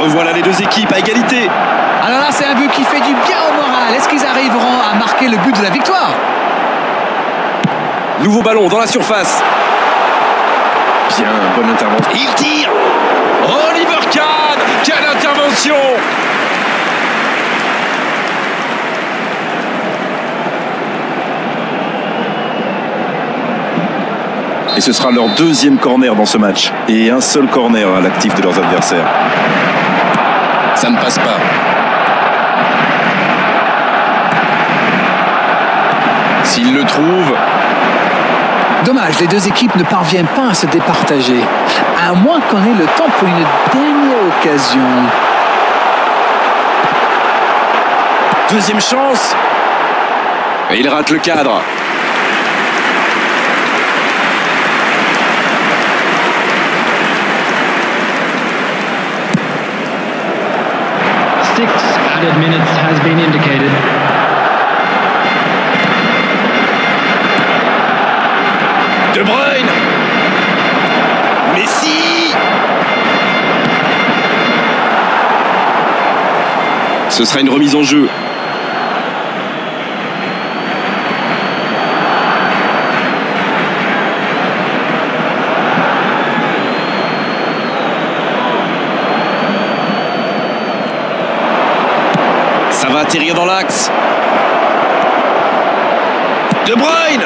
Revoilà les deux équipes à égalité. Alors là, c'est un but qui fait du bien au moral. Est-ce qu'ils arriveront à marquer le but de la victoire? Nouveau ballon dans la surface. Bien, bonne intervention. Il tire Oliver Kahn Quelle intervention Et ce sera leur deuxième corner dans ce match. Et un seul corner à l'actif de leurs adversaires. Ça ne passe pas. S'ils le trouvent, Dommage, les deux équipes ne parviennent pas à se départager. À moins qu'on ait le temps pour une dernière occasion. deuxième chance. Et il rate le cadre. Six added minutes has been indicated. De Bruyne Messi Ce sera une remise en jeu. Atterrir dans l'axe. De Bruyne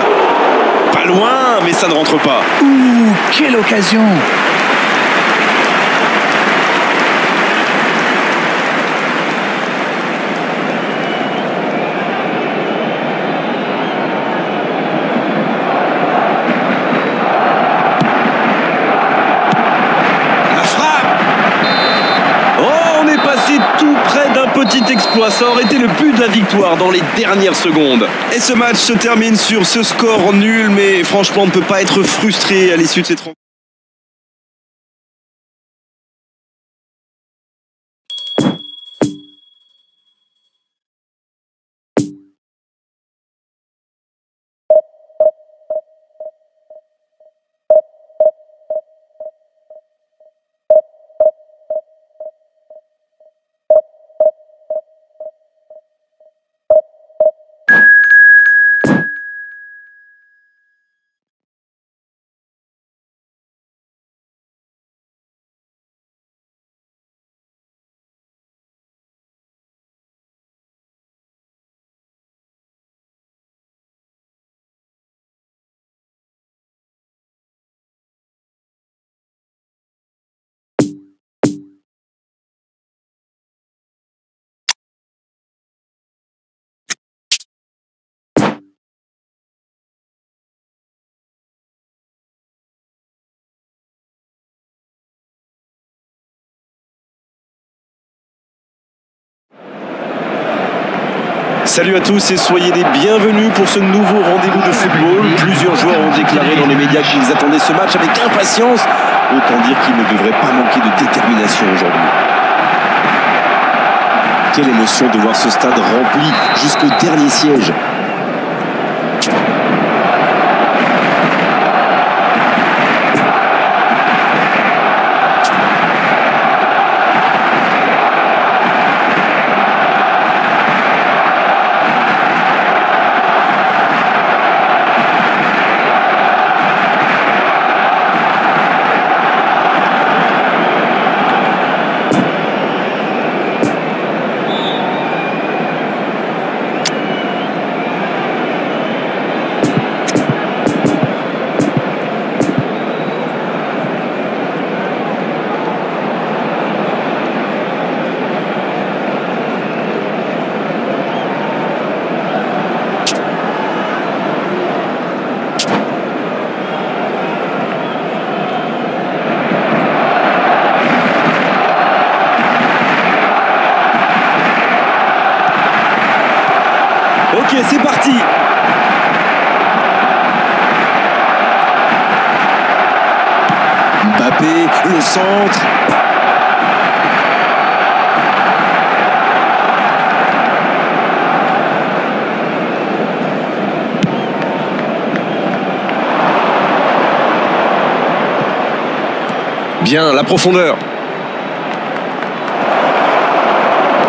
Pas loin, mais ça ne rentre pas. Ouh, quelle occasion La frappe Oh, on est passé tout près d'un aurait été le but de la victoire dans les dernières secondes. Et ce match se termine sur ce score nul, mais franchement, on ne peut pas être frustré à l'issue de cette rencontre. Salut à tous et soyez les bienvenus pour ce nouveau rendez-vous de football. Plusieurs joueurs ont déclaré dans les médias qu'ils attendaient ce match avec impatience. Autant dire qu'il ne devrait pas manquer de détermination aujourd'hui. Quelle émotion de voir ce stade rempli jusqu'au dernier siège. Ok, c'est parti. Mbappé, le centre. Bien, la profondeur.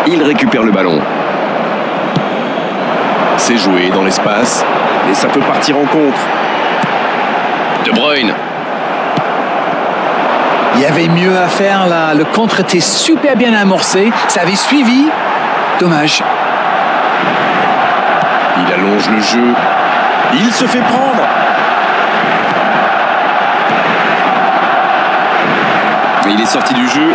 Il récupère le ballon. C'est joué dans l'espace. Et ça peut partir en contre. De Bruyne. Il y avait mieux à faire là. Le contre était super bien amorcé. Ça avait suivi. Dommage. Il allonge le jeu. Il se fait prendre. Il est sorti du jeu.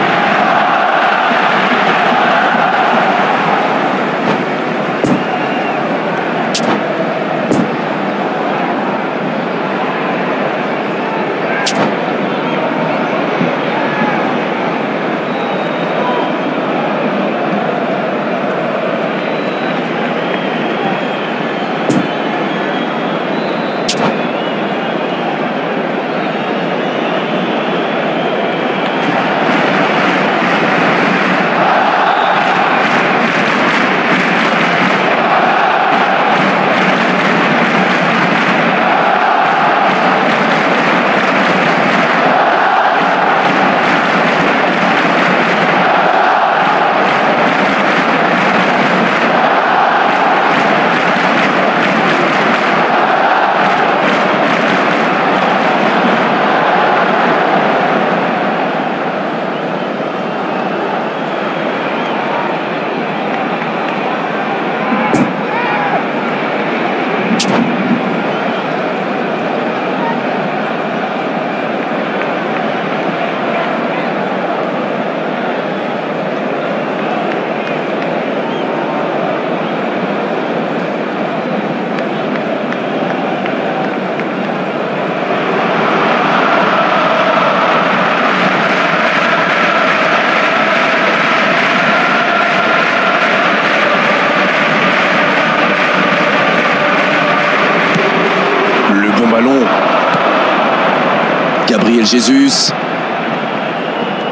Jesus.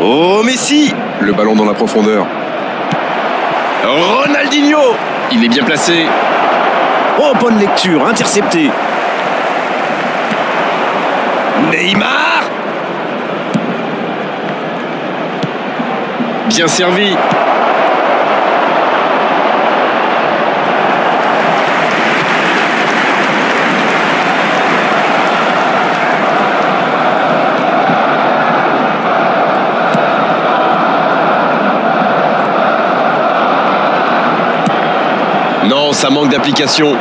Oh Messi Le ballon dans la profondeur. Ronaldinho Il est bien placé. Oh bonne lecture, intercepté. Neymar Bien servi. Non, ça manque d'application.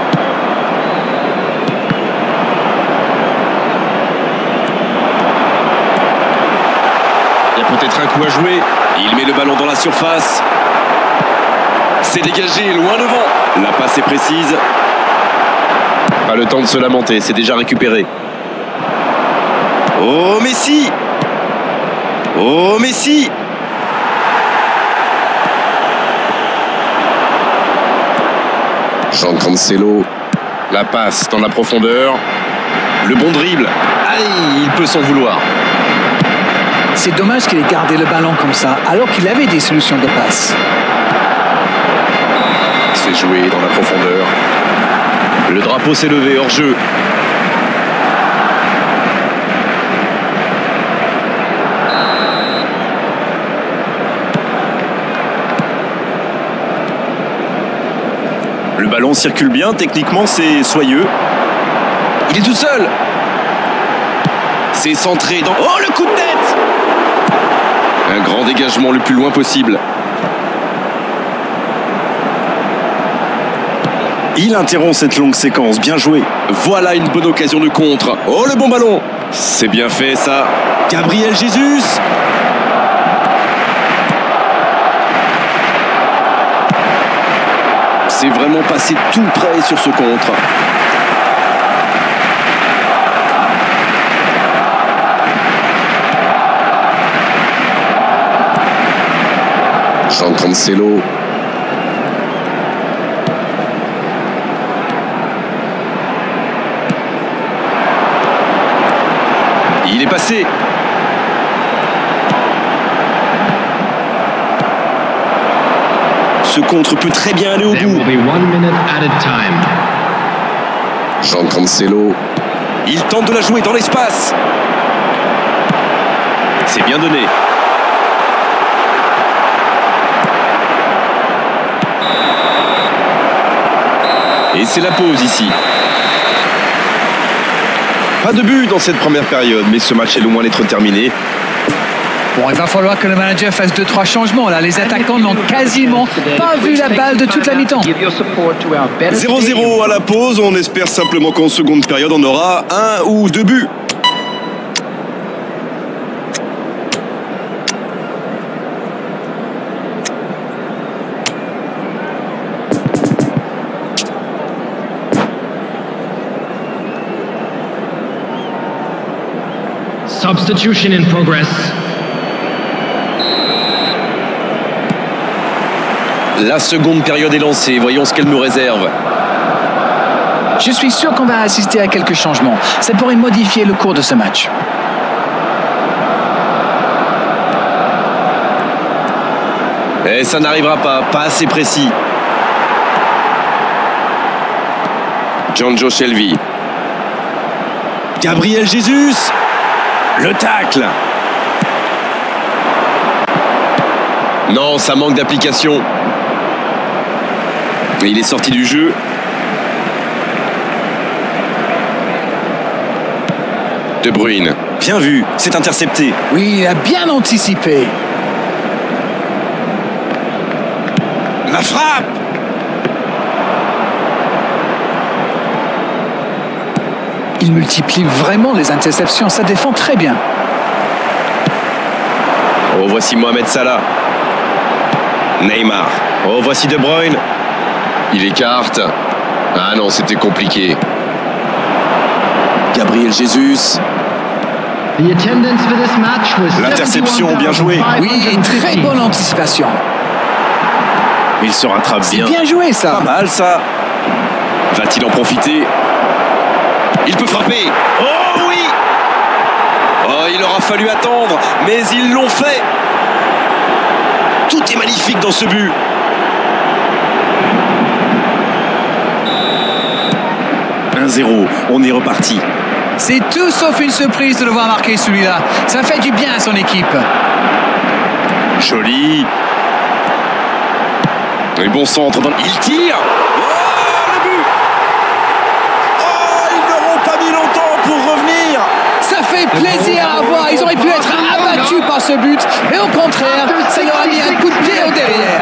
Il y a peut-être un coup à jouer. Il met le ballon dans la surface. C'est dégagé, loin devant. La passe est précise. Pas le temps de se lamenter, c'est déjà récupéré. Oh Messi Oh Messi Jean Cancelo. La passe dans la profondeur. Le bon dribble. Aïe, il peut s'en vouloir. C'est dommage qu'il ait gardé le ballon comme ça, alors qu'il avait des solutions de passe. C'est joué dans la profondeur. Le drapeau s'est levé hors jeu. Le ballon circule bien, techniquement c'est soyeux. Il est tout seul. C'est centré dans... Oh le coup de tête Un grand dégagement le plus loin possible. Il interrompt cette longue séquence, bien joué. Voilà une bonne occasion de contre. Oh le bon ballon C'est bien fait ça. Gabriel Jesus C'est vraiment passé tout près sur ce contre. Jean Cancelo. Il est passé. Ce contre peut très bien aller au bout. Jean Cancelo. Il tente de la jouer dans l'espace. C'est bien donné. Et c'est la pause ici. Pas de but dans cette première période, mais ce match est loin d'être terminé. Bon, il va falloir que le manager fasse deux trois changements là. Les attaquants n'ont quasiment pas vu la balle de toute la mi-temps. 0-0 à la pause, on espère simplement qu'en seconde période on aura un ou deux buts. Substitution in progress. La seconde période est lancée, voyons ce qu'elle nous réserve. Je suis sûr qu'on va assister à quelques changements. Ça pourrait modifier le cours de ce match. Et ça n'arrivera pas, pas assez précis. John Joe Shelby. Gabriel Jesus. Le tacle. Non, ça manque d'application. Mais il est sorti du jeu. De Bruyne. Bien vu, c'est intercepté. Oui, il a bien anticipé. La frappe Il multiplie vraiment les interceptions. Ça défend très bien. Oh, voici Mohamed Salah. Neymar. Oh, voici De Bruyne. Il écarte. Ah non, c'était compliqué. Gabriel Jesus. The attendance for this match was L'interception, bien joué. Oui, très bonne anticipation. Il se rattrape C'est bien. bien joué ça. Pas mal ça. Va-t-il en profiter? Il peut frapper. Oh oui Oh, il aura fallu attendre, mais ils l'ont fait. Tout est magnifique dans ce but. « 1-0, on est reparti. C'est tout sauf une surprise de le voir marquer celui-là. Ça fait du bien à son équipe. Joli. Et bon centre. Dans... Il tire. Oh, le but Oh, ils n'auront pas mis longtemps pour revenir. Ça fait plaisir à voir. Ils auraient pu être abattus par ce but. Et au contraire, ça leur a mis un coup de pied au derrière.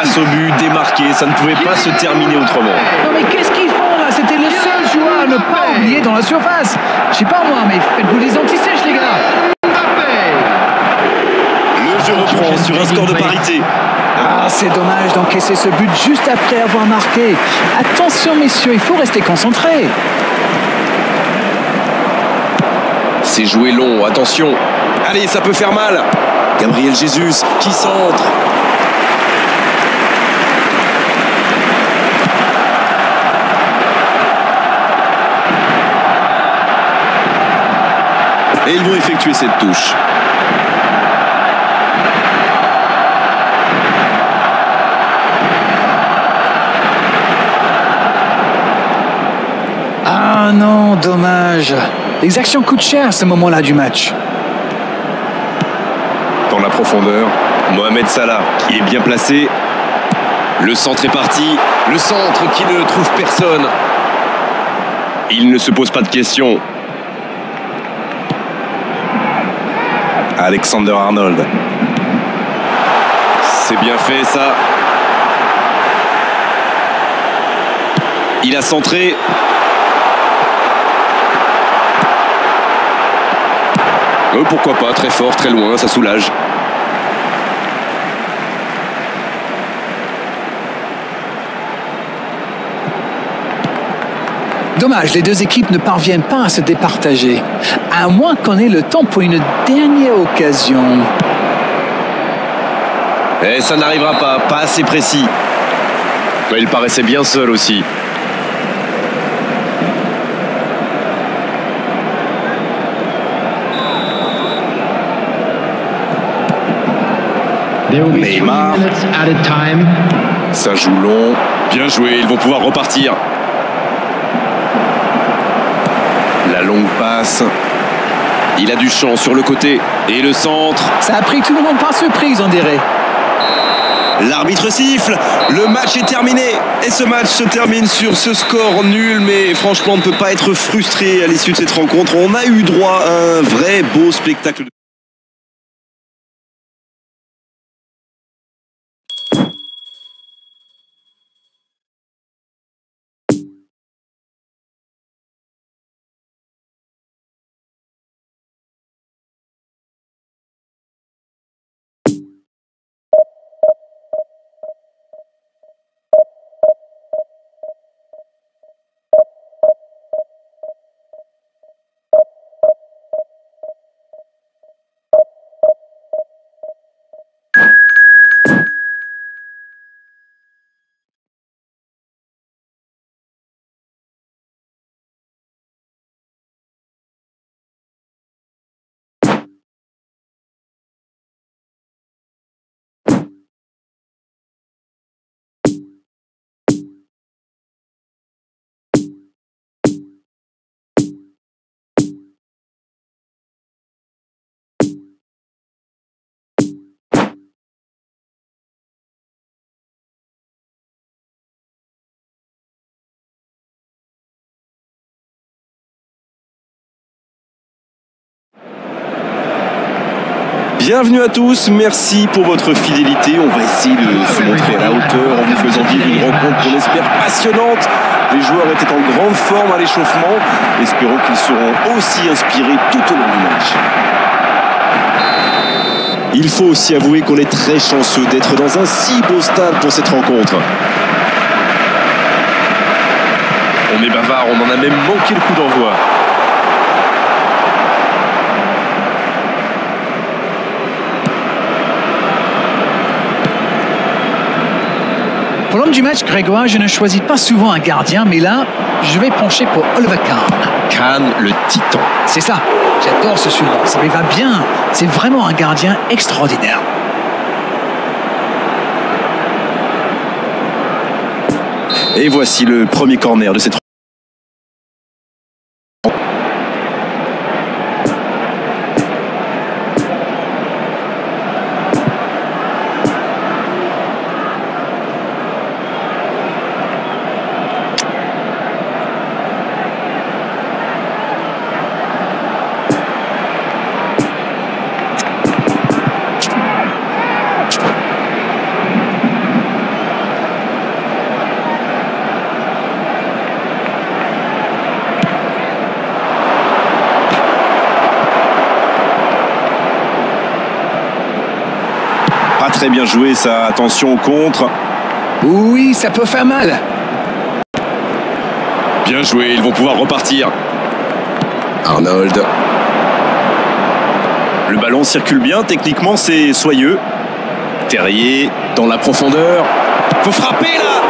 Face au but démarqué, ça ne pouvait pas se terminer autrement. Non mais qu'est-ce qu'ils font là? C'était le seul joueur à ne pas oublier dans la surface. Je sais pas moi, mais faites-vous des antisèches les gars. Le jeu reprend sur un score de parité. Ah, c'est dommage d'encaisser ce but juste après avoir marqué. Attention messieurs, il faut rester concentré. C'est joué long, attention. Allez, ça peut faire mal. Gabriel Jesus qui centre. Et ils vont effectuer cette touche. Ah non, dommage. Les actions coûtent cher à ce moment-là du match. Dans la profondeur, Mohamed Salah qui est bien placé. Le centre est parti. Le centre qui ne trouve personne. Il ne se pose pas de questions. Alexander Arnold. C'est bien fait ça. Il a centré. Euh, pourquoi pas, très fort, très loin, ça soulage. Dommage, les deux équipes ne parviennent pas à se départager. À moins qu'on ait le temps pour une dernière occasion. Et ça n'arrivera pas, pas assez précis. Il paraissait bien seul aussi. Neymar. Ça joue long. Bien joué, ils vont pouvoir repartir. La longue passe. Il a du champ sur le côté. Et le centre. Ça a pris tout le monde par surprise, on dirait. L'arbitre siffle, le match est terminé et ce match se termine sur ce score nul mais franchement on ne peut pas être frustré à l'issue de cette rencontre. On a eu droit à un vrai beau spectacle. Bienvenue à tous, merci pour votre fidélité. On va essayer de se montrer à la hauteur en vous faisant vivre une rencontre qu'on espère passionnante. Les joueurs étaient en grande forme à l'échauffement. Espérons qu'ils seront aussi inspirés tout au long du match. Il faut aussi avouer qu'on est très chanceux d'être dans un si beau stade pour cette rencontre. On est bavard, on en a même manqué le coup d'envoi. L'homme du match, Grégoire, je ne choisis pas souvent un gardien, mais là, je vais pencher pour Oliver Kahn. Kahn, le titan. C'est ça, j'adore ce surnom, ça lui va bien. C'est vraiment un gardien extraordinaire. Et voici le premier corner de cette très bien joué ça, attention au contre. Oui, ça peut faire mal. Bien joué, ils vont pouvoir repartir. Arnold. Le ballon circule bien, techniquement c'est soyeux. Terrier dans la profondeur. Faut frapper là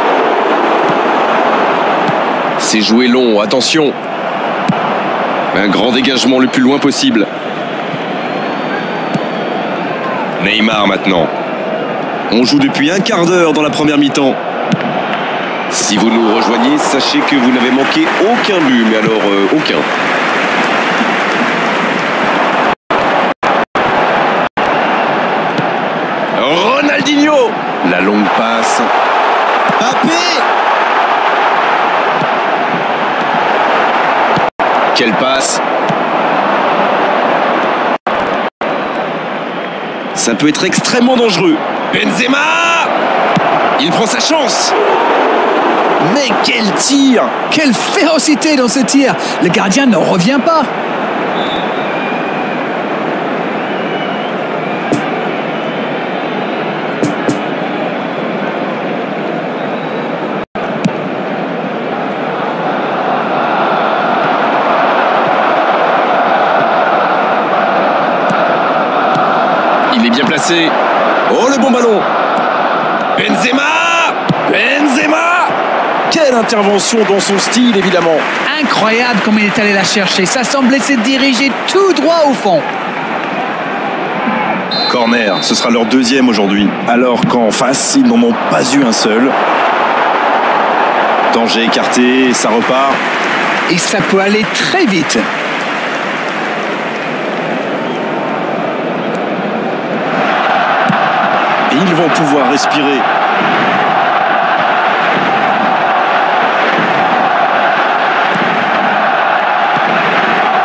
C'est joué long, attention. Un grand dégagement le plus loin possible. Neymar maintenant. On joue depuis un quart d'heure dans la première mi-temps. Si vous nous rejoignez, sachez que vous n'avez manqué aucun but, mais alors euh, aucun. Ronaldinho La longue passe. Papé Quelle passe Ça peut être extrêmement dangereux. Benzema Il prend sa chance Mais quel tir Quelle férocité dans ce tir Le gardien ne revient pas. Il est bien placé. Le bon ballon Benzema Benzema Quelle intervention dans son style évidemment Incroyable comme il est allé la chercher. Ça semblait se diriger tout droit au fond. Corner, ce sera leur deuxième aujourd'hui. Alors qu'en face, ils n'en ont pas eu un seul. Danger écarté, ça repart. Et ça peut aller très vite. Ils vont pouvoir respirer.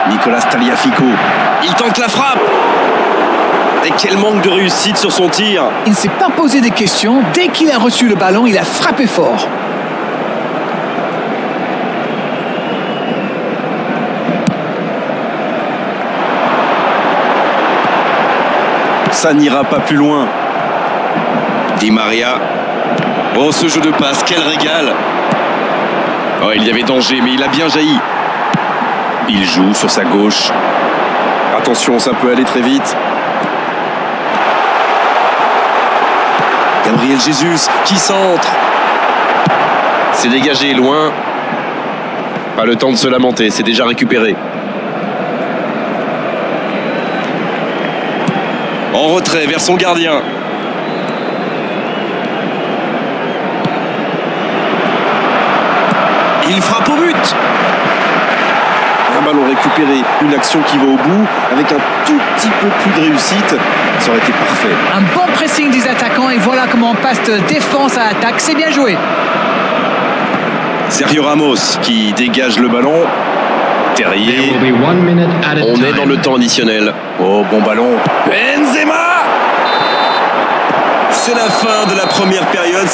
Nicolas Taliafico. Il tente la frappe. Et quel manque de réussite sur son tir. Il ne s'est pas posé des questions. Dès qu'il a reçu le ballon, il a frappé fort. Ça n'ira pas plus loin. Di Maria. Oh, ce jeu de passe, quel régal. Oh, il y avait danger, mais il a bien jailli. Il joue sur sa gauche. Attention, ça peut aller très vite. Gabriel Jesus qui centre. C'est dégagé loin. Pas le temps de se lamenter, c'est déjà récupéré. En retrait vers son gardien. Il frappe au but. Récupéré, une action qui va au bout avec un tout petit peu plus de réussite. Ça aurait été parfait. Un bon pressing des attaquants et voilà comment on passe de défense à attaque. C'est bien joué. Sergio Ramos qui dégage le ballon. Terrier. On est dans le temps additionnel. Oh, bon ballon. Benzema C'est la fin de la première période.